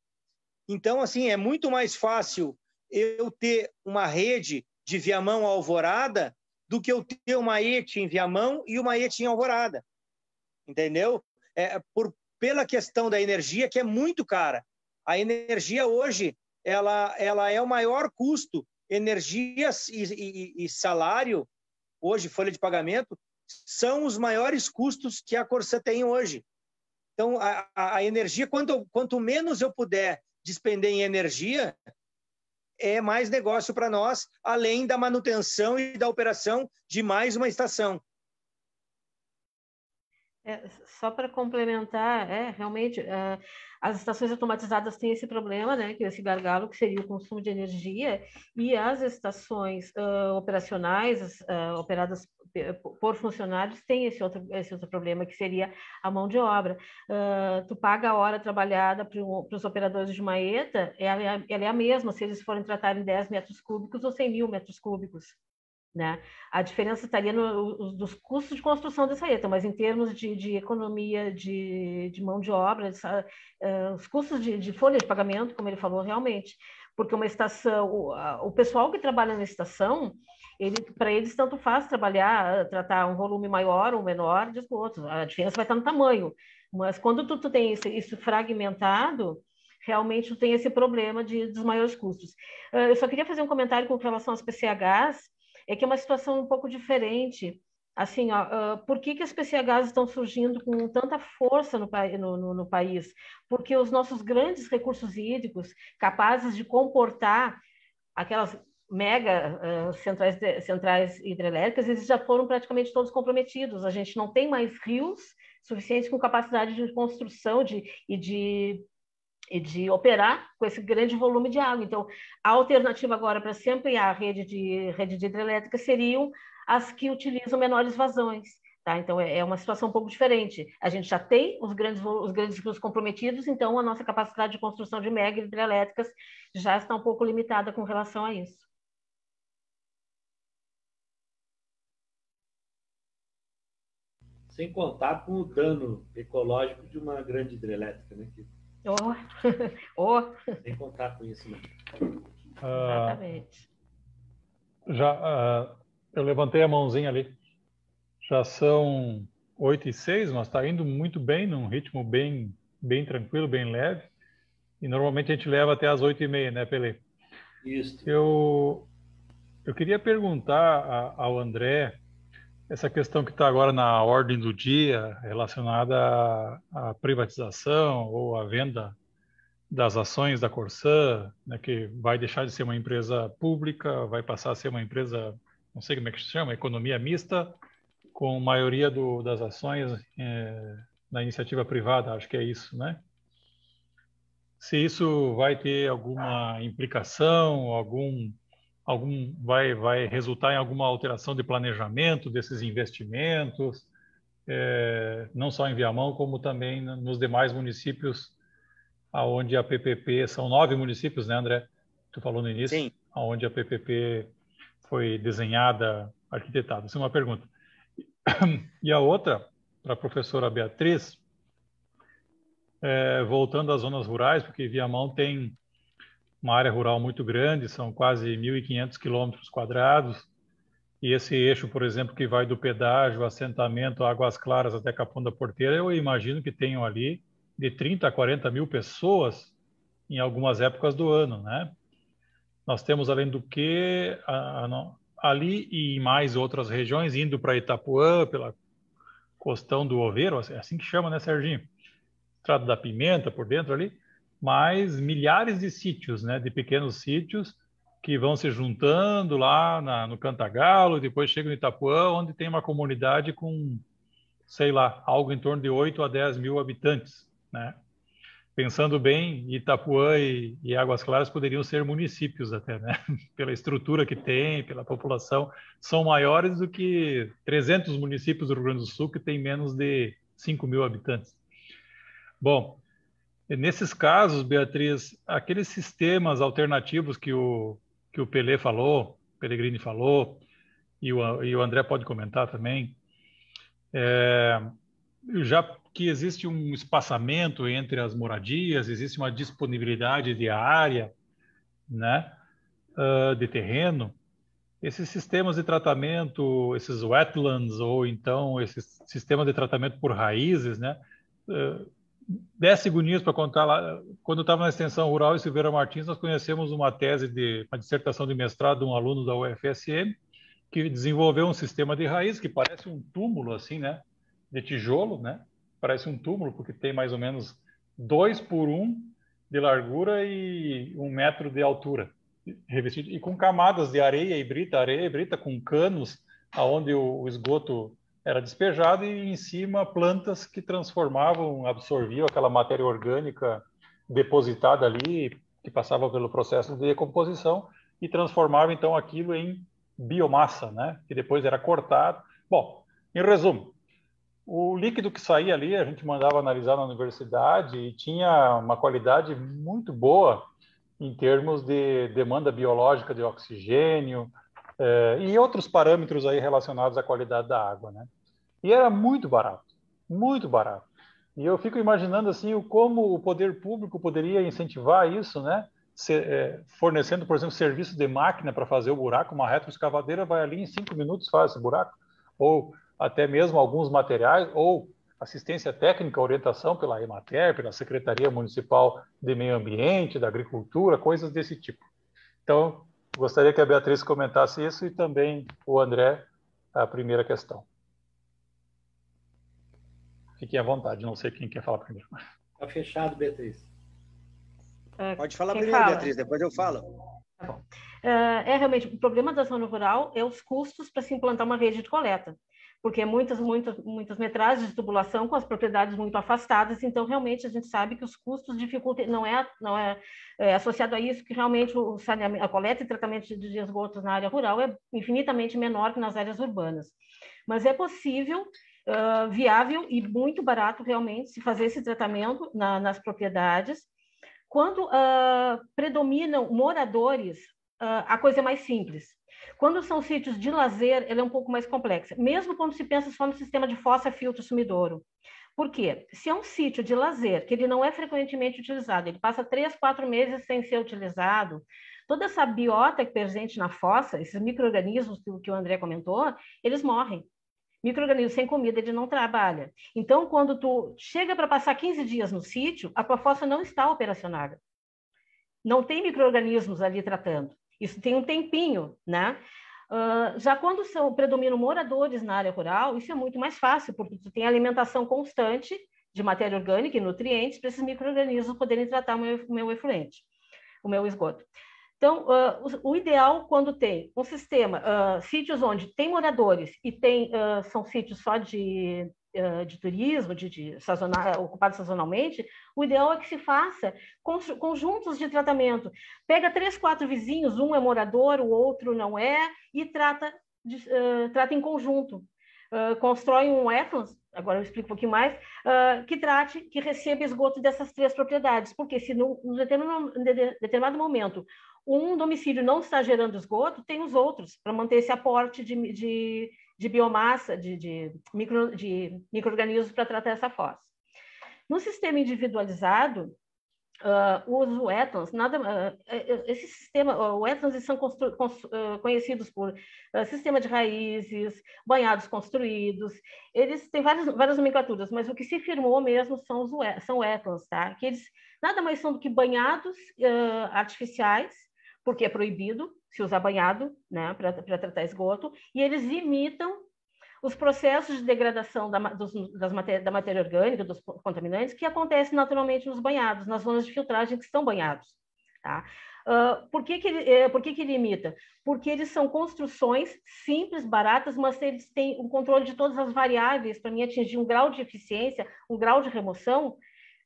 Então, assim, é muito mais fácil eu ter uma rede de Viamão Alvorada do que eu ter uma ET em Viamão e uma ET em Alvorada. Entendeu? É, por, pela questão da energia, que é muito cara. A energia hoje ela, ela é o maior custo. Energia e, e, e salário, hoje, folha de pagamento, são os maiores custos que a Corsã tem hoje. Então, a, a energia, quanto, quanto menos eu puder despender em energia, é mais negócio para nós, além da manutenção e da operação de mais uma estação. É, só para complementar, é realmente uh, as estações automatizadas têm esse problema, né, que é esse gargalo que seria o consumo de energia, e as estações uh, operacionais uh, operadas por funcionários têm esse outro esse outro problema que seria a mão de obra. tu paga a hora trabalhada para os operadores de maeta, ela é, ela é a mesma se eles forem tratar em 10 metros cúbicos ou 100 mil metros cúbicos. Né? A diferença estaria no, dos custos de construção dessa ETA, mas em termos de, de economia de, de, mão de obra, uh, os custos de, de, folha de pagamento, como ele falou, realmente, porque uma estação, o, a, o pessoal que trabalha na estação, ele, para eles tanto faz trabalhar, tratar um volume maior ou menor de esgotos, a diferença vai estar no tamanho, mas quando tu, tu tem isso, isso fragmentado, realmente tu tem esse problema de, dos maiores custos. Uh, eu só queria fazer um comentário com relação às PCHs, é que é uma situação um pouco diferente. Assim, ó, uh, por que, que as PCHs estão surgindo com tanta força no, no, no, no país? Porque os nossos grandes recursos hídricos, capazes de comportar aquelas mega uh, centrais, centrais hidrelétricas, eles já foram praticamente todos comprometidos. A gente não tem mais rios suficientes com capacidade de construção de, e de e de operar com esse grande volume de água. Então, a alternativa agora para se ampliar a rede de, rede de hidrelétrica seriam as que utilizam menores vazões. Tá? Então, é, é uma situação um pouco diferente. A gente já tem os grandes, os grandes rios comprometidos, então a nossa capacidade de construção de mega hidrelétricas já está um pouco limitada com relação a isso. Sem contar com o dano ecológico de uma grande hidrelétrica, né? Que Oh. oh. Sem contar com isso, né? Uh, Exatamente. Já, uh, eu levantei a mãozinha ali. Já são 8 e 6, mas está indo muito bem, num ritmo bem, bem tranquilo, bem leve. E normalmente a gente leva até as 8 e meia, né, Pele? Isso. Eu, eu queria perguntar a, ao André essa questão que está agora na ordem do dia relacionada à, privatização ou à venda das ações da Corsã, né, que vai deixar de ser uma empresa pública, vai passar a ser uma empresa, não sei como é que se chama, economia mista, com maioria do, das ações é, na iniciativa privada, acho que é isso, né? Se isso vai ter alguma implicação, algum algum vai vai resultar em alguma alteração de planejamento desses investimentos, é, não só em Viamão como também nos demais municípios aonde a PPP são nove municípios, né, André? Tu falou no início, Sim. aonde a PPP foi desenhada, arquitetada. Essa é uma pergunta. E a outra para a professora Beatriz, é, voltando às zonas rurais, porque Viamão tem uma área rural muito grande, são quase 1.500 quilômetros quadrados, e esse eixo, por exemplo, que vai do pedágio, assentamento, Águas Claras até Capão da Porteira, eu imagino que tenham ali de 30 a 40 mil pessoas em algumas épocas do ano, né? Nós temos, além do que, a, a, ali e em mais outras regiões, indo para Itapuã, pela costão do Oveiro, é assim que chama, né, Serginho? Estrada da Pimenta, por dentro ali, mas milhares de sítios, né, de pequenos sítios que vão se juntando lá na, no Cantagalo, depois chegam em Itapuã, onde tem uma comunidade com, sei lá, algo em torno de 8 a 10 mil habitantes, né? pensando bem, Itapuã e, e, Águas Claras poderiam ser municípios até, né? Pela estrutura que tem, pela população, são maiores do que 300 municípios do Rio Grande do Sul que tem menos de 5 mil habitantes. Bom, nesses casos, Beatriz, aqueles sistemas alternativos que o que o Pelé falou, Pellegrini falou, e o, e o André pode comentar também, é, já que existe um espaçamento entre as moradias, existe uma disponibilidade de área, né, uh, de terreno, esses sistemas de tratamento, esses wetlands ou então esses sistemas de tratamento por raízes, né, uh, 10 segundinhos para contar lá. Quando eu estava na extensão rural em Silveira Martins, nós conhecemos uma tese de uma dissertação de mestrado de um aluno da UFSM que desenvolveu um sistema de raiz que parece um túmulo assim, né, de tijolo, né? Parece um túmulo porque tem mais ou menos dois por um de largura e um metro de altura, revestido e com camadas de areia e brita, areia e brita com canos aonde o esgoto era despejado e em cima plantas que transformavam, absorviam aquela matéria orgânica depositada ali, que passava pelo processo de decomposição e transformava então aquilo em biomassa, né? Que depois era cortado. Bom, em resumo, o líquido que saía ali a gente mandava analisar na universidade e tinha uma qualidade muito boa em termos de demanda biológica de oxigênio eh, e outros parâmetros aí relacionados à qualidade da água, né? E era muito barato, muito barato. E eu fico imaginando assim como o poder público poderia incentivar isso, né? Se, é, fornecendo, por exemplo, serviço de máquina para fazer o buraco, uma retroescavadeira vai ali em cinco minutos faz esse buraco, ou até mesmo alguns materiais, ou assistência técnica, orientação pela Emater, pela Secretaria Municipal de Meio Ambiente, da Agricultura, coisas desse tipo. Então, gostaria que a Beatriz comentasse isso e também o André a primeira questão. Fiquem à vontade, não sei quem quer falar primeiro. Está fechado, Beatriz. É, Pode falar primeiro, fala? Beatriz, depois eu falo. Tá bom. É, é realmente, o problema da zona rural é os custos para se implantar uma rede de coleta porque é muitas, muitas, muitas metragens de tubulação com as propriedades muito afastadas, então realmente a gente sabe que os custos dificultam, não é, não é, é associado a isso que realmente o a coleta e tratamento de esgotos na área rural é infinitamente menor que nas áreas urbanas. Mas é possível viável e muito barato realmente se fazer esse tratamento na, nas propriedades. Quando uh, predominam moradores, uh, a coisa é mais simples. Quando são sítios de lazer, ela é um pouco mais complexa, mesmo quando se pensa só no sistema de fossa, filtro, sumidouro. Por quê? Se é um sítio de lazer, que ele não é frequentemente utilizado, ele passa três, quatro meses sem ser utilizado, toda essa biota é presente na fossa, esses micro-organismos que o André comentou, eles morrem. Microorganismo sem comida ele não trabalha. Então, quando tu chega para passar 15 dias no sítio, a tua fossa não está operacionada. Não tem microorganismos ali tratando. Isso tem um tempinho, né? Uh, já quando são, predominam moradores na área rural, isso é muito mais fácil, porque tu tem alimentação constante de matéria orgânica e nutrientes para esses micro-organismos poderem tratar o meu, o meu efluente, o meu esgoto. Então, uh, o, o, ideal quando tem um sistema, uh, sítios onde tem moradores e tem, uh, são sítios só de, de turismo, de, de ocupados sazonalmente, o ideal é que se faça conjuntos de tratamento. Pega três, quatro vizinhos, um é morador, o outro não é, e trata, de, trata em conjunto. constrói um wetlands, agora eu explico um pouquinho mais, que trate, que receba esgoto dessas três propriedades, porque se determinado, determinado momento um domicílio não está gerando esgoto, tem os outros, para manter esse aporte de, de, de biomassa, de, de, micro, de micro-organismos para tratar essa fossa. No sistema individualizado, uh, os wetlands, nada, uh, esse sistema, uh, wetlands são uh, conhecidos por sistema de raízes, banhados construídos, eles têm várias, várias nomenclaturas, mas o que se firmou mesmo são os são wetlands, tá? Que eles nada mais são do que banhados artificiais porque é proibido se usar banhado né, para tratar esgoto, e eles imitam os processos de degradação da, dos, matéria, da matéria orgânica, dos contaminantes, que acontecem naturalmente nos banhados, nas zonas de filtragem que estão banhados. Tá? Uh, por que, que, ele, eh, por que, que ele imita? Porque eles são construções simples, baratas, mas eles têm um controle de todas as variáveis para mim atingir um grau de eficiência, um grau de remoção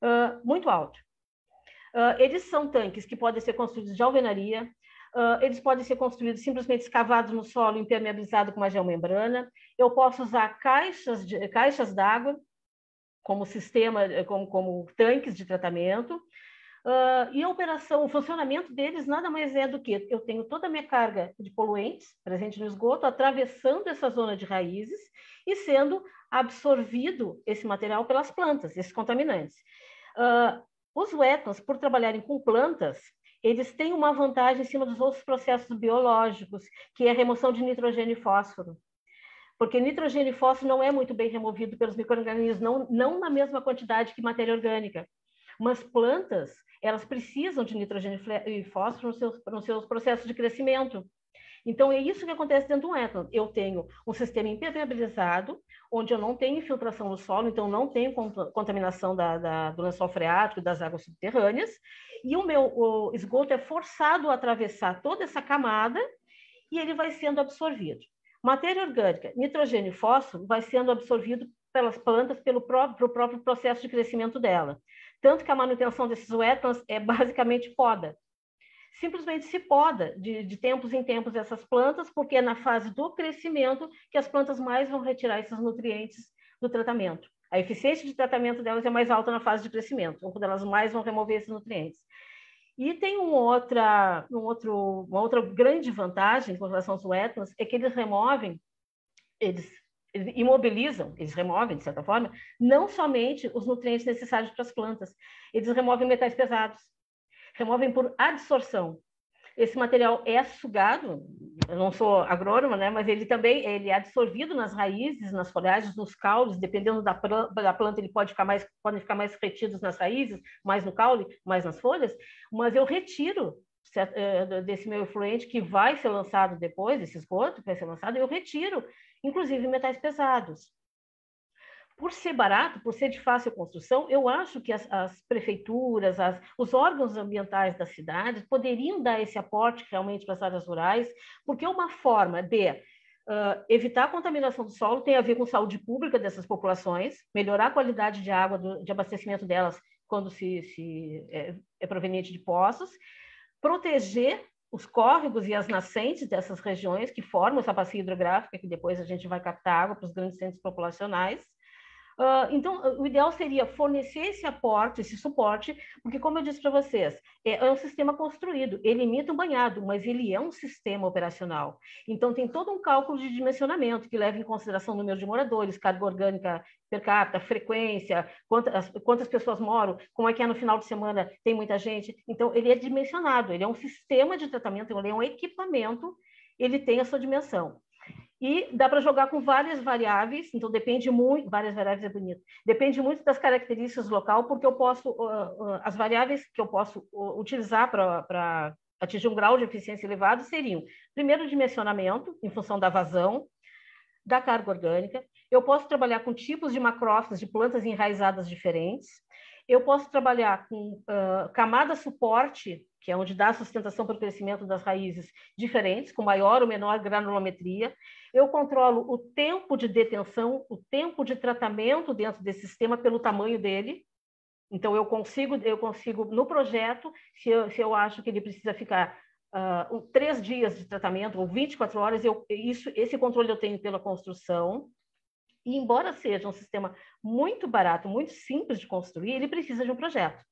uh, muito alto. Uh, eles são tanques que podem ser construídos de alvenaria, uh, eles podem ser construídos simplesmente escavados no solo, impermeabilizado com uma geomembrana. Eu posso usar caixas de, caixas d'água como sistema, como, como tanques de tratamento. Uh, e a operação, o funcionamento deles nada mais é do que eu tenho toda a minha carga de poluentes presente no esgoto, atravessando essa zona de raízes e sendo absorvido esse material pelas plantas, esses contaminantes. Uh, os wetlands, por trabalharem com plantas, eles têm uma vantagem em cima dos outros processos biológicos, que é a remoção de nitrogênio e fósforo. Porque nitrogênio e fósforo não é muito bem removido pelos micro-organismos, não, não na mesma quantidade que matéria orgânica. Mas plantas, elas precisam de nitrogênio e fósforo nos seus, nos seus processos de crescimento. Então, é isso que acontece dentro do étano. Eu tenho um sistema impermeabilizado, onde eu não tenho infiltração no solo, então não tenho contaminação da, da, do lençol freático das águas subterrâneas, e o meu o esgoto é forçado a atravessar toda essa camada e ele vai sendo absorvido. Matéria orgânica, nitrogênio e fósforo, vai sendo absorvido pelas plantas pelo próprio, próprio processo de crescimento dela. Tanto que a manutenção desses wetlands é basicamente poda. Simplesmente se poda de, de tempos em tempos essas plantas, porque é na fase do crescimento que as plantas mais vão retirar esses nutrientes do tratamento. A eficiência de tratamento delas é mais alta na fase de crescimento, quando elas mais vão remover esses nutrientes. E tem um outra, um outro, uma outra grande vantagem com relação aos wetlands, é que eles removem, eles eles imobilizam, eles removem, de certa forma, não somente os nutrientes necessários para as plantas, eles removem metais pesados, removem por adsorção. Esse material é sugado, eu não sou agrônoma, né, mas ele também ele é absorvido nas raízes, nas folhagens, nos caules, dependendo da, da planta, ele pode ficar mais, podem ficar mais retidos nas raízes, mais no caule, mais nas folhas, mas eu retiro eh, desse meu efluente que vai ser lançado depois, esse esgoto que vai ser lançado, eu retiro inclusive metais pesados. Por ser barato, por ser de fácil construção, eu acho que as, as prefeituras, as, os órgãos ambientais das cidades poderiam dar esse aporte realmente para as áreas rurais, porque é uma forma de uh, evitar a contaminação do solo tem a ver com saúde pública dessas populações, melhorar a qualidade de água, do, de abastecimento delas quando se, se é, é proveniente de poços, proteger os córregos e as nascentes dessas regiões que formam essa bacia hidrográfica, que depois a gente vai captar água para os grandes centros populacionais. Uh, então, o ideal seria fornecer esse aporte, esse suporte, porque, como eu disse para vocês, é, é, um sistema construído, ele imita um banhado, mas ele é um sistema operacional. Então, tem todo um cálculo de dimensionamento que leva em consideração o número de moradores, carga orgânica per capita, frequência, quantas, quantas pessoas moram, como é que é no final de semana, tem muita gente. Então, ele é dimensionado, ele é um sistema de tratamento, ele é um equipamento, ele tem a sua dimensão. E dá para jogar com várias variáveis, então depende muito, várias variáveis é bonito, depende muito das características do local, porque eu posso, uh, uh, as variáveis que eu posso uh, utilizar para atingir um grau de eficiência elevado seriam, primeiro, dimensionamento, em função da vazão, da carga orgânica, eu posso trabalhar com tipos de macrófitas de plantas enraizadas diferentes, eu posso trabalhar com camada suporte que é onde dá sustentação para o crescimento das raízes diferentes, com maior ou menor granulometria. Eu controlo o tempo de detenção, o tempo de tratamento dentro desse sistema pelo tamanho dele. Então, eu consigo, eu consigo no projeto, se eu, se eu acho que ele precisa ficar uh, três dias de tratamento ou 24 horas, eu, isso, esse controle eu tenho pela construção. E, embora seja um sistema muito barato, muito simples de construir, ele precisa de um projeto.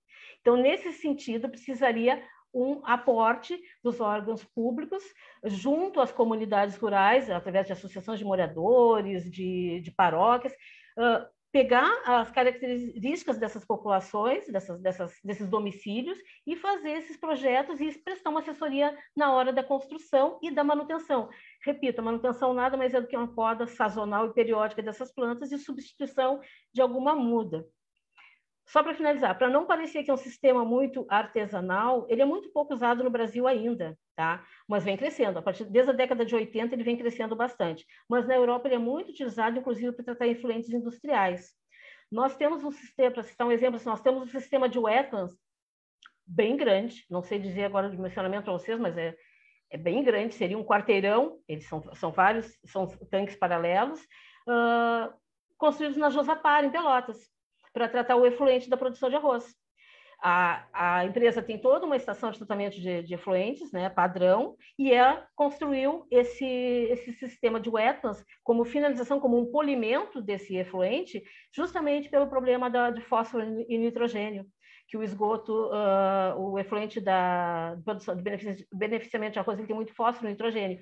Então, nesse sentido, precisaria um aporte dos órgãos públicos junto às comunidades rurais, através de associações de moradores, de, de paróquias, pegar as características dessas populações, dessas, dessas, desses domicílios, e fazer esses projetos e prestar uma assessoria na hora da construção e da manutenção. Repito, a manutenção nada mais é do que uma poda sazonal e periódica dessas plantas e substituição de alguma muda. Só para finalizar, para não parecer que é um sistema muito artesanal, ele é muito pouco usado no Brasil ainda, tá? Mas vem crescendo. A partir desde a década de 80 ele vem crescendo bastante. Mas na Europa ele é muito utilizado, inclusive, para tratar influentes industriais. Nós temos um sistema, para citar um exemplo, nós temos um sistema de wetlands bem grande, não sei dizer agora o dimensionamento para vocês, mas é, é bem grande, seria um quarteirão, eles são, são vários, são tanques paralelos, uh, construídos na Josapar, em Pelotas para tratar o efluente da produção de arroz. A, a empresa tem toda uma estação de tratamento de, de efluentes, né, padrão, e ela construiu esse, esse sistema de wetlands como finalização, como um polimento desse efluente, justamente pelo problema da, de fósforo e nitrogênio que o esgoto, uh, o efluente da produção de beneficiamento de arroz ele tem muito fósforo e nitrogênio.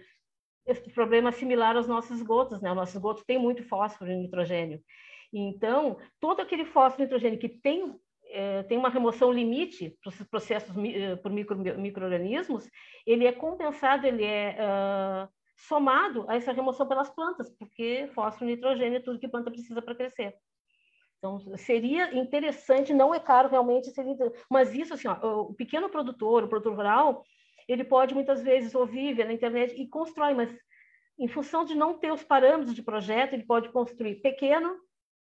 Esse problema é similar aos nossos esgotos, né? O nosso esgoto tem muito fósforo e nitrogênio. Então, todo aquele fósforo nitrogênio que tem é, tem uma remoção limite para os processos eh, por micro, microorganismos, ele é compensado, ele é uh, somado a essa remoção pelas plantas, porque fósforo nitrogênio é tudo que a planta precisa para crescer. Então, seria interessante, não é caro realmente, seria, mas isso, assim, ó, o pequeno produtor, o produtor rural, ele pode muitas vezes ouvir, na internet e constrói, mas em função de não ter os parâmetros de projeto, ele pode construir pequeno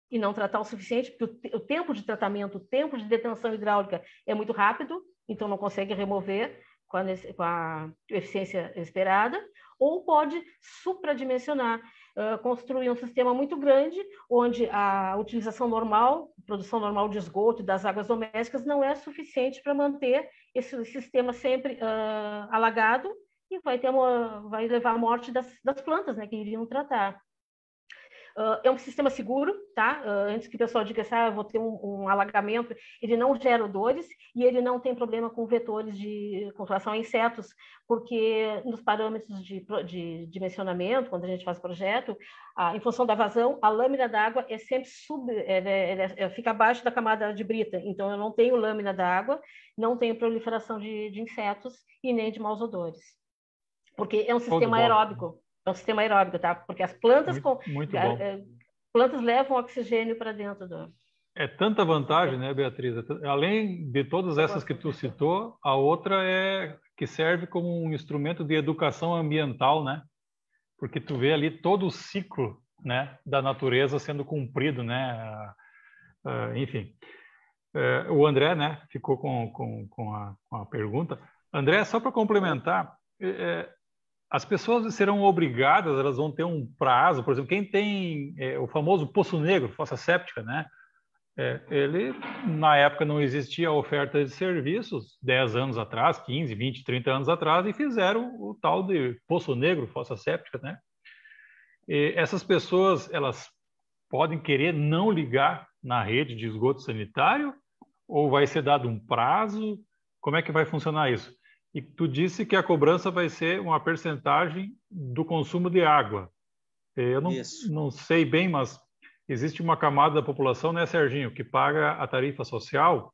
e não tratar o suficiente, porque o, tempo de tratamento, o tempo de detenção hidráulica é muito rápido, então não consegue remover com a, com a eficiência esperada, ou pode supradimensionar, uh, construir um sistema muito grande, onde a utilização normal, produção normal de esgoto e das águas domésticas não é suficiente para manter esse sistema sempre uh, alagado e vai, ter uma, vai levar à morte das, das plantas né, que iriam tratar. Uh, é um sistema seguro, tá? Uh, antes que o pessoal diga assim, ah, vou ter um, um, alagamento, ele não gera odores e ele não tem problema com vetores de com relação a insetos, porque nos parâmetros de, de dimensionamento, quando a gente faz projeto, em função da vazão, a lâmina d'água é sempre sub, ela, ela, ela fica abaixo da camada de brita, então eu não tenho lâmina d'água, não tenho proliferação de, de insetos e nem de maus odores, porque é um sistema aeróbico. É um sistema aeróbico, tá? Porque as plantas muito, com muito é, é, plantas levam oxigênio para dentro do. É tanta vantagem, né, Beatriz? É Além de todas essas que tu citou, a outra é que serve como um instrumento de educação ambiental, né? Porque tu vê ali todo o ciclo, né, da natureza sendo cumprido, né? Uh, enfim, uh, o André, né, ficou com, com, com, a, com a pergunta. André, só para complementar, é, as pessoas serão obrigadas, elas vão ter um prazo, por exemplo, quem tem é, o famoso poço negro, fossa séptica, né? É, ele, na época, não existia oferta de serviços, 10 anos atrás, 15, 20, 30 anos atrás, e fizeram o tal de poço negro, fossa séptica, né? E essas pessoas, elas podem querer não ligar na rede de esgoto sanitário, ou vai ser dado um prazo? Como é que vai funcionar isso? E tu disse que a cobrança vai ser uma percentagem do consumo de água. É, eu não, não sei bem, mas existe uma camada da população, né, Serginho, que paga a tarifa social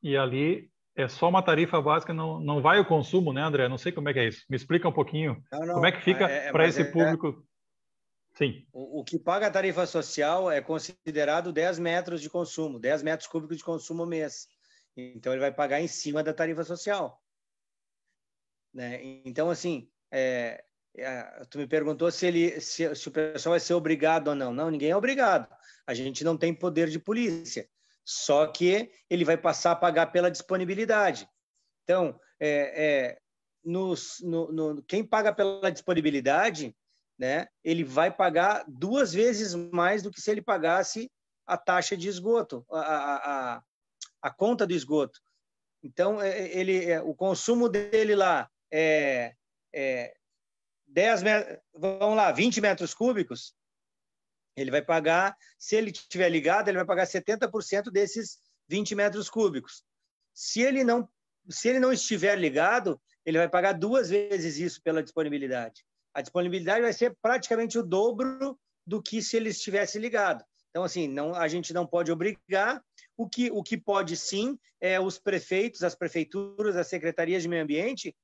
e ali é só uma tarifa básica, não, não vai o consumo, né, André? Não sei como é que é isso. Me explica um pouquinho. Não, não, como é que fica é, é para esse é, público? Sim. O, o, que paga a tarifa social é considerado 10 metros de consumo, 10 metros cúbicos de consumo mês. Então, ele vai pagar em cima da tarifa social. Né? Então, assim, é, é, tu me perguntou se, ele, se, se o pessoal vai ser obrigado ou não. Não, ninguém é obrigado. A gente não tem poder de polícia. Só que ele vai passar a pagar pela disponibilidade. Então, é, é, nos, no, no, quem paga pela disponibilidade, né, ele vai pagar duas vezes mais do que se ele pagasse a taxa de esgoto, a, a, a, a conta do esgoto. Então, é, ele, é, o consumo dele lá é, é 10 metros, vamos lá, 20 metros cúbicos, ele vai pagar, se ele estiver ligado, ele vai pagar 70% desses 20 metros cúbicos. Se ele não se ele não estiver ligado, ele vai pagar duas vezes isso pela disponibilidade. A disponibilidade vai ser praticamente o dobro do que se ele estivesse ligado. Então, assim, não, a gente não pode obrigar. O que, o que pode sim é os prefeitos, as prefeituras, as secretarias de meio ambiente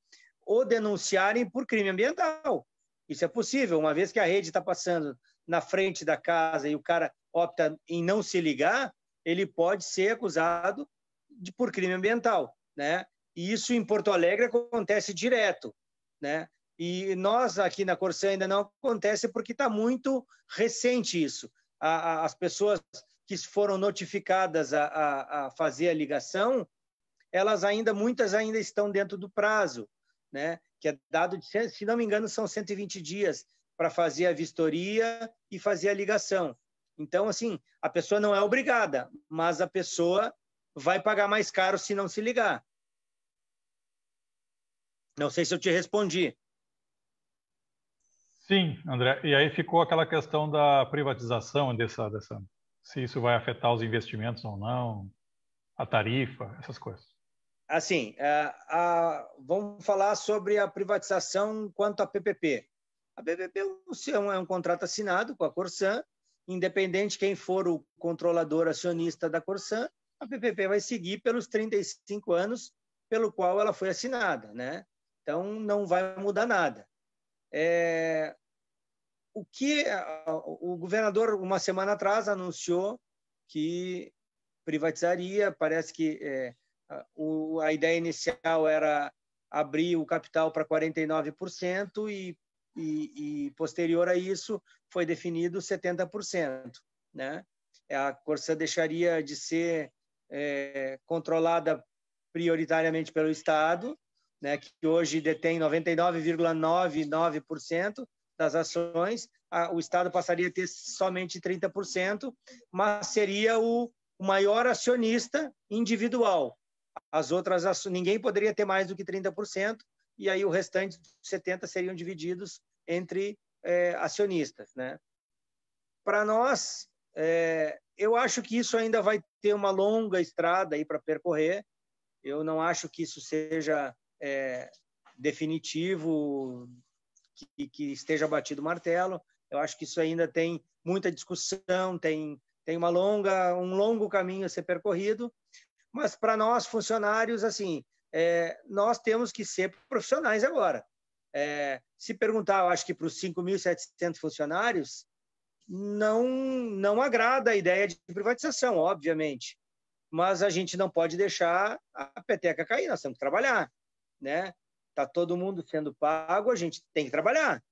ou denunciarem por crime ambiental. Isso é possível, uma vez que a rede está passando na frente da casa e o cara opta em não se ligar, ele pode ser acusado de, por crime ambiental, né? E isso em Porto Alegre acontece direto, né? E nós aqui na Corsã ainda não acontece porque está muito recente isso. A, a, as pessoas que foram notificadas a, a, fazer a ligação, elas ainda muitas ainda estão dentro do prazo né? que é dado, se não me engano, são 120 dias para fazer a vistoria e fazer a ligação. Então, assim, a pessoa não é obrigada, mas a pessoa vai pagar mais caro se não se ligar. Não sei se eu te respondi. Sim, André. E aí ficou aquela questão da privatização dessa, dessa, se isso vai afetar os investimentos ou não, a tarifa, essas coisas. Assim, a, a, vamos falar sobre a privatização quanto à PPP. A PPP é um, é um contrato assinado com a Corsan, independente quem for o controlador acionista da Corsan, a PPP vai seguir pelos 35 anos pelo qual ela foi assinada, né? Então não vai mudar nada. É, o que o governador uma semana atrás anunciou que privatizaria, parece que é, o, a ideia inicial era abrir o capital para 49% e, e, e posterior a isso foi definido 70%, né? A Corsa deixaria de ser é, controlada prioritariamente pelo Estado né, que hoje detém 99,99% das ações, a, o Estado passaria a ter somente 30%, mas seria o, o maior acionista individual. As outras ações, ninguém poderia ter mais do que 30%, e aí o restante 70% seriam divididos entre é, acionistas. Né? Para nós, é, eu acho que isso ainda vai ter uma longa estrada aí para percorrer. Eu não acho que isso seja é, definitivo, que, que esteja batido o martelo. Eu acho que isso ainda tem muita discussão, tem, tem uma longa, um longo caminho a ser percorrido, mas para nós, funcionários, assim, é, nós temos que ser profissionais agora. É, se perguntar, eu acho que para os 5.700 funcionários, não, não agrada a ideia de privatização, obviamente. Mas a gente não pode deixar a peteca cair, nós temos que trabalhar né? Tá todo mundo sendo pago, a gente tem que trabalhar.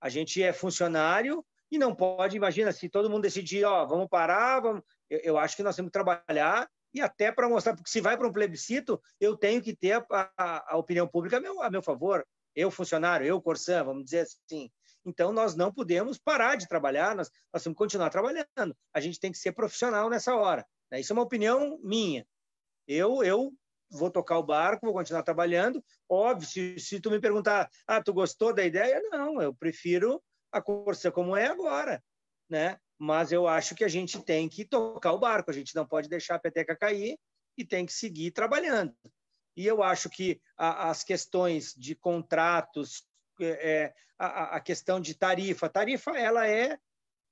A gente é funcionário e não pode, imagina, se todo mundo decidir, ó, vamos parar, vamos... Eu, eu acho que nós temos que trabalhar e até para mostrar, porque se vai para um plebiscito, eu tenho que ter a, a, a opinião pública a meu, a meu favor. Eu, funcionário, eu, Corsã, vamos dizer assim. Então, nós não podemos parar de trabalhar, nós, nós temos que continuar trabalhando. A gente tem que ser profissional nessa hora. Né? Isso é uma opinião minha. Eu, eu vou tocar o barco, vou continuar trabalhando. Óbvio, se, se tu me perguntar, ah, tu gostou da ideia? Não, eu prefiro a Corsa como é agora, né? Mas eu acho que a gente tem que tocar o barco, a gente não pode deixar a peteca cair e tem que seguir trabalhando. E eu acho que a, as questões de contratos, é, é a, a, questão de tarifa, tarifa ela é,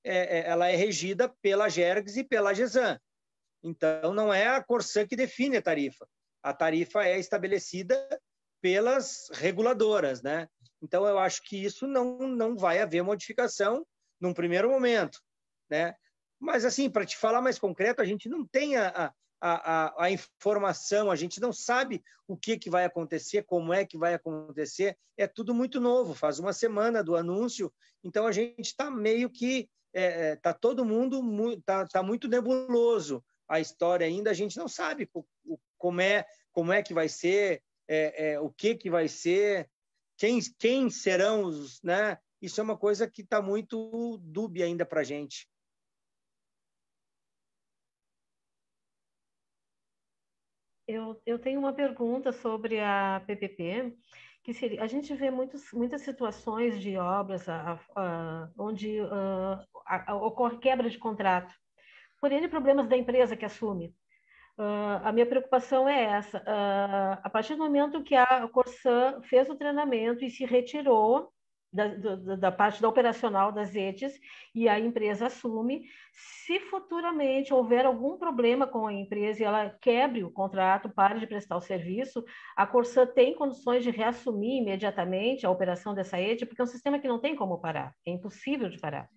é, é, ela é regida pela Gergs e pela GESAN. Então, não é a Corsã que define a tarifa a tarifa é estabelecida pelas reguladoras, né? Então eu acho que isso não não vai haver modificação num primeiro momento, né? Mas assim, para te falar mais concreto, a gente não tem a, a, a, informação, a gente não sabe o que, que vai acontecer, como é que vai acontecer, é tudo muito novo, faz uma semana do anúncio, então a gente está meio que, está é, é tá todo mundo, está tá muito nebuloso a história ainda, a gente não sabe como é, como é que vai ser, é, é, o que que vai ser, quem, quem serão os, né? Isso é uma coisa que está muito dúbia ainda para a gente. Eu, eu tenho uma pergunta sobre a PPP, que seria, a gente vê muitos, muitas situações de obras a, a, onde uh, a, ocorre quebra de contrato, por N problemas da empresa que assume. Uh, a minha preocupação é essa. Uh, a partir do momento que a Corsã fez o treinamento e se retirou da, da, da, parte da operacional das ETs e a empresa assume, se futuramente houver algum problema com a empresa e ela quebre o contrato, pare de prestar o serviço, a Corsã tem condições de reassumir imediatamente a operação dessa ET, porque é um sistema que não tem como parar, é impossível de parar.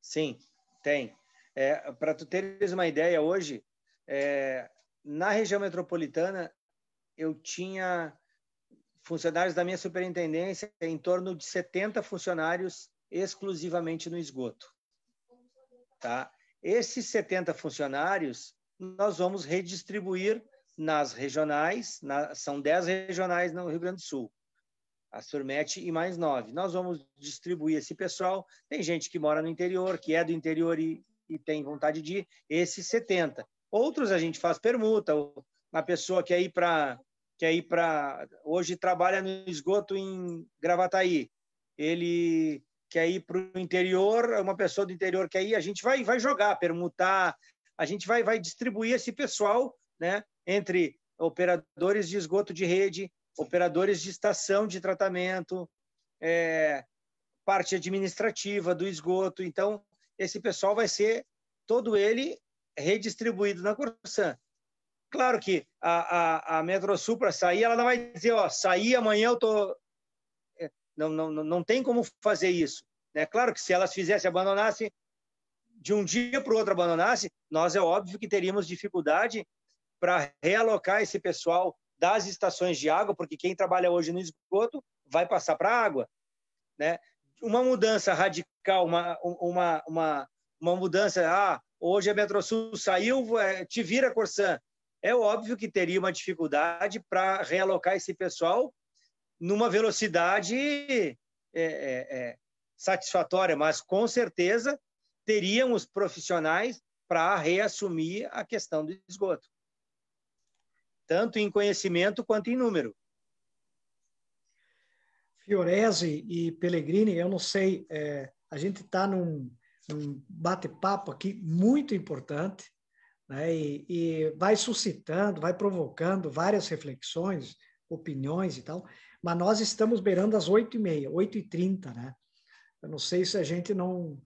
Sim, tem. É, Para tu teres uma ideia, hoje é, na região metropolitana, eu tinha funcionários da minha superintendência, em torno de 70 funcionários exclusivamente no esgoto. Tá? Esses 70 funcionários, nós vamos redistribuir nas regionais, na, são 10 regionais no Rio Grande do Sul, a Surmet e mais nove. Nós vamos distribuir esse pessoal. Tem gente que mora no interior, que é do interior e, e tem vontade de ir, esses 70 Outros a gente faz permuta. Uma pessoa quer ir para quer ir para hoje trabalha no esgoto em Gravataí. Ele quer ir para o interior, uma pessoa do interior quer ir, a gente vai vai jogar, permutar, a gente vai vai distribuir esse pessoal, né, entre operadores de esgoto de rede, operadores de estação de tratamento, é, parte administrativa do esgoto. Então, esse pessoal vai ser todo ele redistribuído na Corsan. Claro que a, a, a Metrosul, para sair, ela não vai dizer, ó, sair amanhã eu tô... É, não, não, não tem como fazer isso. Né? claro que se elas fizessem, abandonassem, de um dia para o outro abandonasse, nós é óbvio que teríamos dificuldade para realocar esse pessoal das estações de água, porque quem trabalha hoje no esgoto vai passar para a água. Né? Uma mudança radical, uma, uma, uma, uma mudança, ah, hoje a Metrosul saiu, é, te vira Corsan. É óbvio que teria uma dificuldade para realocar esse pessoal numa velocidade é, é, é, satisfatória, mas com certeza teríamos profissionais para reassumir a questão do esgoto, tanto em conhecimento quanto em número. Fiorese e Pellegrini, eu não sei, é, a gente está num, um bate-papo aqui muito importante, né? E, e, vai suscitando, vai provocando várias reflexões, opiniões e tal, mas nós estamos beirando as oito e meia, oito e trinta, né? Eu não sei se a gente não,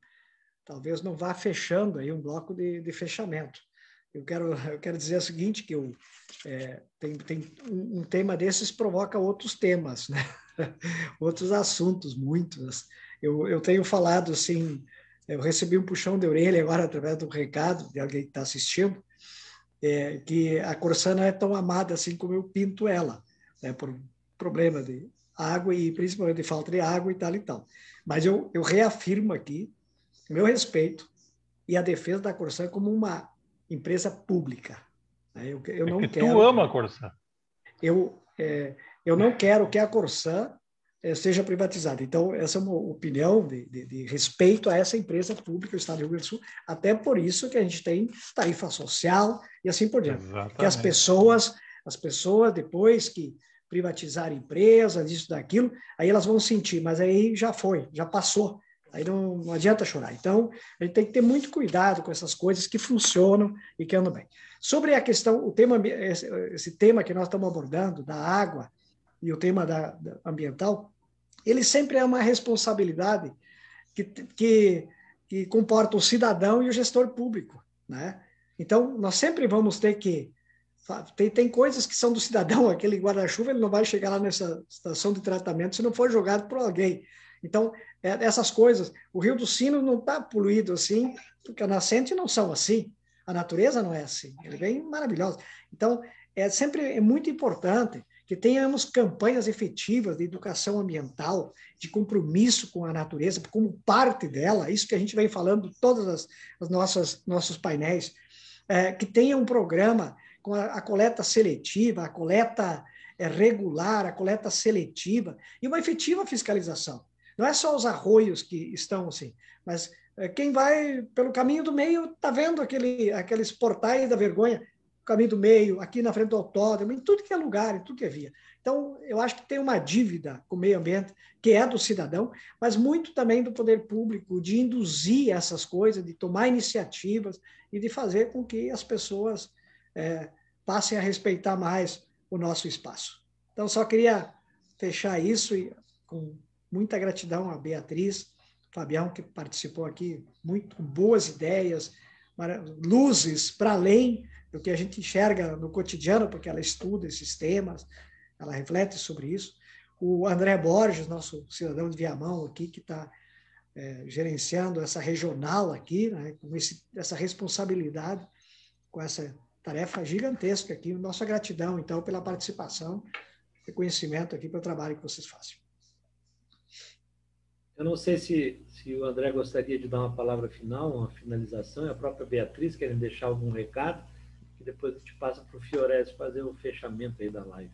talvez não vá fechando aí um bloco de, de fechamento. Eu quero, eu quero dizer o seguinte, que eu, é, tem, tem um, um tema desses provoca outros temas, né? outros assuntos, muitos. Eu, eu tenho falado assim, eu recebi um puxão de orelha agora através do recado de alguém que está assistindo, é, que a Corsã não é tão amada assim como eu pinto ela, né, por problema de água e principalmente de falta de água e tal e tal. Mas eu, eu reafirmo aqui meu respeito e a defesa da Corsã como uma empresa pública. Né? Eu, eu é não quero. Tu ama a Corsã. Eu, é, eu não quero que a Corsã é, seja privatizada. Então, essa é uma opinião de, de, de, respeito a essa empresa pública do Estado do Rio Grande do Sul, até por isso que a gente tem tarifa social e assim por diante. Exatamente. Que as pessoas, as pessoas depois que privatizar empresas, isso, daquilo, aí elas vão sentir, mas aí já foi, já passou. Aí não, não adianta chorar. Então, a gente tem que ter muito cuidado com essas coisas que funcionam e que andam bem. Sobre a questão, o tema, esse, esse tema que nós estamos abordando, da água e o tema da, da ambiental, ele sempre é uma responsabilidade que, que, que comporta o cidadão e o gestor público. Né? Então, nós sempre vamos ter que. Tem, tem coisas que são do cidadão, aquele guarda-chuva, ele não vai chegar lá nessa estação de tratamento se não for jogado por alguém. Então, é, essas coisas. O Rio do Sino não está poluído assim, porque a nascente não são assim. A natureza não é assim. Ele vem maravilhosa. Então, é sempre é muito importante que tenhamos campanhas efetivas de educação ambiental, de compromisso com a natureza, como parte dela, isso que a gente vem falando todas as, as nossas nossos painéis, é, que tenha um programa com a, a coleta seletiva, a coleta é, regular, a coleta seletiva e uma efetiva fiscalização. Não é só os arroios que estão assim, mas é, quem vai pelo caminho do meio está vendo aquele, aqueles portais da vergonha caminho do meio, aqui na frente do autódromo, em tudo que é lugar, em tudo que é via. Então, eu acho que tem uma dívida com o meio ambiente, que é do cidadão, mas muito também do poder público, de induzir essas coisas, de tomar iniciativas e de fazer com que as pessoas é, passem a respeitar mais o nosso espaço. Então, só queria fechar isso e com muita gratidão a Beatriz, Fabião, que participou aqui, muito com boas ideias, luzes para além do que a gente enxerga no cotidiano, porque ela estuda esses temas, ela reflete sobre isso. O André Borges, nosso cidadão de Viamão aqui, que está é, gerenciando essa regional aqui, né, com esse, essa responsabilidade, com essa tarefa gigantesca aqui. Nossa gratidão, então, pela participação, reconhecimento aqui pelo trabalho que vocês fazem. Eu não sei se, se o André gostaria de dar uma palavra final, uma finalização, e a própria Beatriz querem deixar algum recado que depois a gente passa para o Fiores fazer o fechamento aí da live.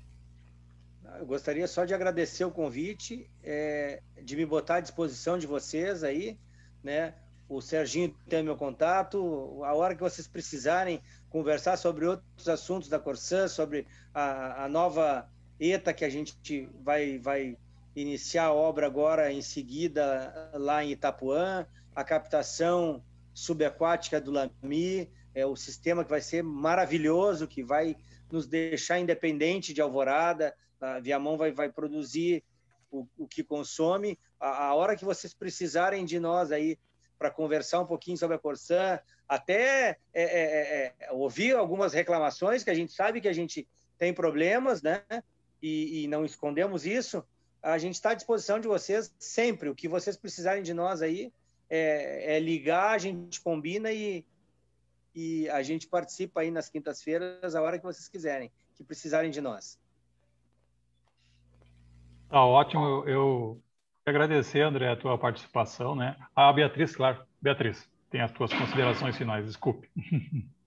Eu gostaria só de agradecer o convite, é, de me botar à disposição de vocês aí, né? o Serginho tem meu contato. A hora que vocês precisarem conversar sobre outros assuntos da Corsã, sobre a, a nova ETA que a gente vai, vai iniciar a obra agora em seguida lá em Itapuã, a captação subaquática do Lami, é o sistema que vai ser maravilhoso, que vai nos deixar independente de Alvorada. A Viamão vai, vai produzir o, o que consome. A, a hora que vocês precisarem de nós aí para conversar um pouquinho sobre a Corsã, até é, é, é, é, ouvir algumas reclamações, que a gente sabe que a gente tem problemas, né? E, e não escondemos isso. A gente está à disposição de vocês sempre. O que vocês precisarem de nós aí é, é ligar, a gente combina e, e a gente participa aí nas quintas-feiras, a hora que vocês quiserem, que precisarem de nós. Tá ótimo. Eu agradecer, André, a tua participação, né? A Beatriz, claro. Beatriz, tem as tuas considerações finais, desculpe.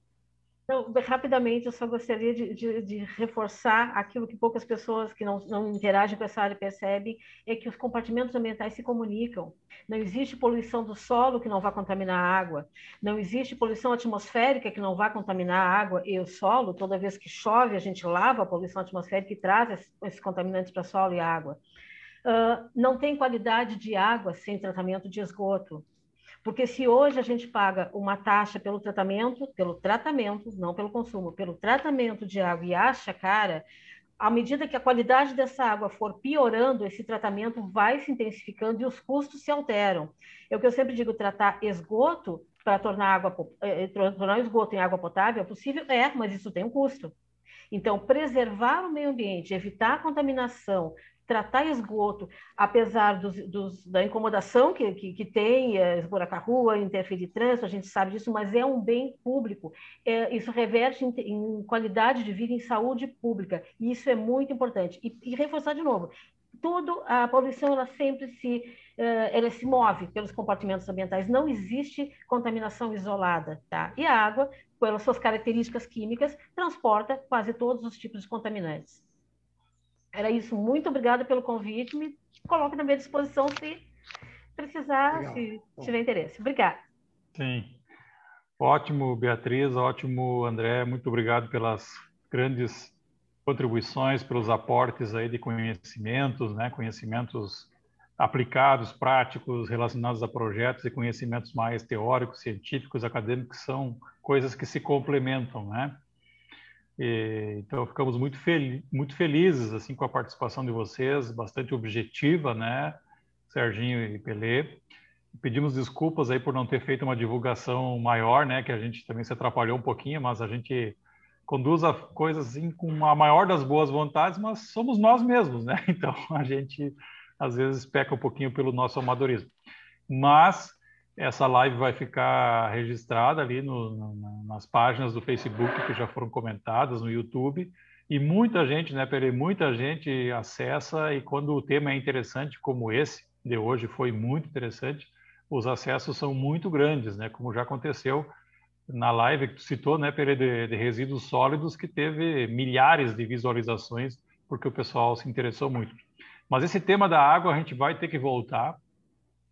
Então, rapidamente, eu só gostaria de, de, de, reforçar aquilo que poucas pessoas que não, não interagem com essa área percebem, é que os compartimentos ambientais se comunicam. Não existe poluição do solo que não vá contaminar a água, não existe poluição atmosférica que não vá contaminar a água e o solo. Toda vez que chove, a gente lava a poluição atmosférica e traz esses contaminantes para solo e água. Uh, não tem qualidade de água sem tratamento de esgoto. Porque se hoje a gente paga uma taxa pelo tratamento, pelo tratamento, não pelo consumo, pelo tratamento de água e acha cara, à medida que a qualidade dessa água for piorando, esse tratamento vai se intensificando e os custos se alteram. É o que eu sempre digo, tratar esgoto para tornar água eh, tornar o esgoto em água potável é possível? É, mas isso tem um custo. Então, preservar o meio ambiente, evitar a contaminação, tratar esgoto, apesar dos, dos, da incomodação que, que, que tem, é, esburacar rua, interferir trânsito, a gente sabe disso, mas é um bem público. É, isso reverte em, em, qualidade de vida, em saúde pública, e isso é muito importante. E, e reforçar de novo, tudo, a poluição, ela sempre se, uh, ela se move pelos compartimentos ambientais, não existe contaminação isolada, tá? E a água, pelas suas características químicas, transporta quase todos os tipos de contaminantes. Era isso. Muito obrigada pelo convite. Me coloque na minha disposição se precisar, Legal. se Bom. tiver interesse. Obrigada. Sim. Ótimo, Beatriz. Ótimo, André. Muito obrigado pelas grandes contribuições, pelos aportes aí de conhecimentos, né? Conhecimentos aplicados, práticos, relacionados a projetos e conhecimentos mais teóricos, científicos, acadêmicos, são coisas que se complementam, né? E, então ficamos muito, fel muito felizes assim com a participação de vocês, bastante objetiva, né, Serginho e Pelé. Pedimos desculpas aí por não ter feito uma divulgação maior, né, que a gente também se atrapalhou um pouquinho, mas a gente conduz a coisas assim com a maior das boas vontades, mas somos nós mesmos, né? Então a gente às vezes peca um pouquinho pelo nosso amadorismo. Mas essa live vai ficar registrada ali no, no, nas páginas do Facebook que já foram comentadas, no YouTube. E muita gente, né, Pere, muita gente acessa e quando o tema é interessante como esse de hoje foi muito interessante, os acessos são muito grandes, né, como já aconteceu na live que tu citou, né, Pere, de, de resíduos sólidos que teve milhares de visualizações porque o pessoal se interessou muito. Mas esse tema da água a gente vai ter que voltar,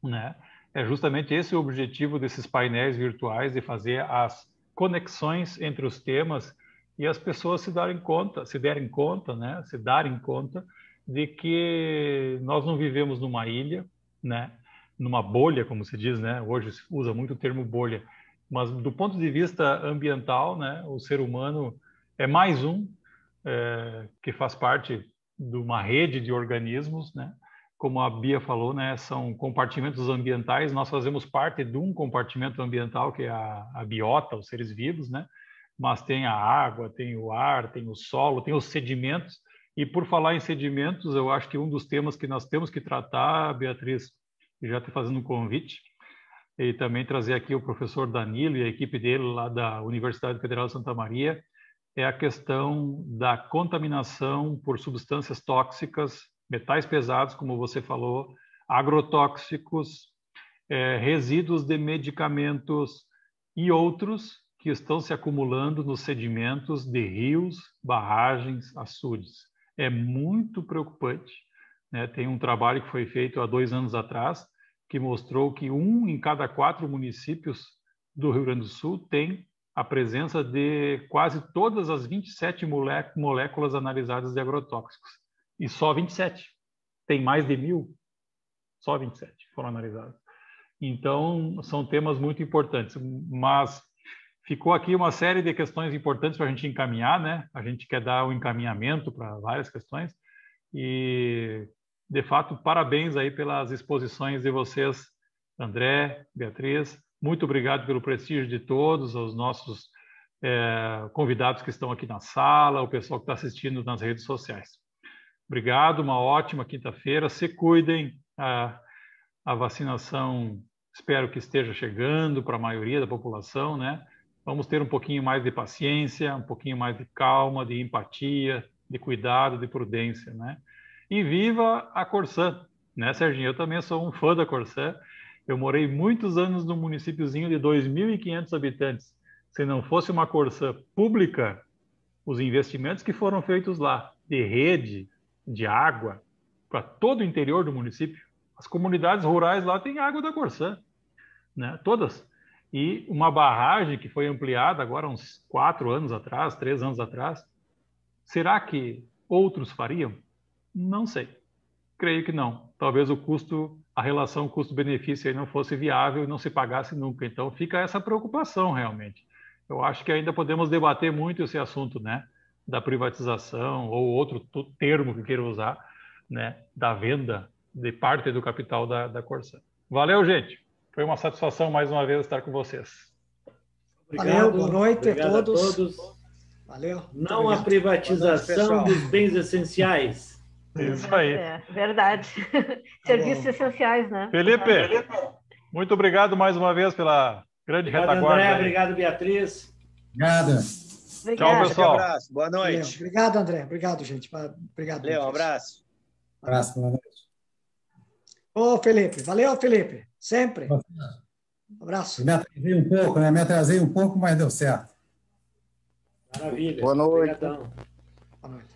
né? É justamente esse o objetivo desses painéis virtuais, de fazer as conexões entre os temas e as pessoas se darem conta, se derem conta, né, se darem conta de que nós não vivemos numa ilha, né, numa bolha, como se diz, né, hoje se usa muito o termo bolha, mas do ponto de vista ambiental, né, o ser humano é mais um é, que faz parte de uma rede de organismos, né, como a Bia falou, né, são compartimentos ambientais. Nós fazemos parte de um compartimento ambiental que é a, a, biota, os seres vivos, né? Mas tem a água, tem o ar, tem o solo, tem os sedimentos. E por falar em sedimentos, eu acho que um dos temas que nós temos que tratar, Beatriz, já está fazendo um convite, e também trazer aqui o professor Danilo e a equipe dele lá da Universidade Federal de Santa Maria, é a questão da contaminação por substâncias tóxicas metais pesados, como você falou, agrotóxicos, é, resíduos de medicamentos e outros que estão se acumulando nos sedimentos de rios, barragens, açudes. É muito preocupante. Né? Tem um trabalho que foi feito há dois anos atrás que mostrou que um em cada quatro municípios do Rio Grande do Sul tem a presença de quase todas as 27 moléculas analisadas de agrotóxicos. E só 27. Tem mais de mil, só 27 foram analisados. Então, são temas muito importantes. Mas ficou aqui uma série de questões importantes para a gente encaminhar, né? A gente quer dar o um encaminhamento para várias questões. E, de fato, parabéns aí pelas exposições de vocês, André, Beatriz, muito obrigado pelo prestígio de todos, aos nossos é, convidados que estão aqui na sala, o pessoal que está assistindo nas redes sociais. Obrigado, uma ótima quinta-feira. Se cuidem, a, a vacinação espero que esteja chegando para a maioria da população, né? Vamos ter um pouquinho mais de paciência, um pouquinho mais de calma, de empatia, de cuidado, de prudência, né? E viva a Corsã, né, Serginho? Eu também sou um fã da Corsã eu morei muitos anos num municípiozinho de 2.500 habitantes. Se não fosse uma Corsã pública, os investimentos que foram feitos lá, de rede, de água, para todo o interior do município, as comunidades rurais lá têm água da Corsã, né? todas. E uma barragem que foi ampliada agora uns quatro anos atrás, três anos atrás, será que outros fariam? Não sei. Creio que não. Talvez o custo a relação custo-benefício aí não fosse viável e não se pagasse nunca. Então fica essa preocupação realmente. Eu acho que ainda podemos debater muito esse assunto, né, da privatização ou outro termo que queira usar, né, da venda de parte do capital da, da Corsã. Valeu, gente. Foi uma satisfação mais uma vez estar com vocês. Obrigado, Valeu, boa noite a todos. a todos. Valeu. Não a privatização noite, dos bens essenciais. Isso aí. É, verdade. Tá Serviços essenciais, né? Felipe, muito obrigado mais uma vez pela grande obrigado, retaguarda. André, obrigado, Beatriz. Obrigada. Tchau, pessoal. Um abraço, boa noite. Obrigado, André. Obrigado, gente. Obrigado. Leo, um abraço. Um abraço, boa noite. Ô, Felipe. Valeu, Felipe. Sempre. Um abraço. me atrasei um pouco, né? Me atrasei um pouco, mas deu certo. Maravilha. Boa noite. Obrigadão. Boa noite.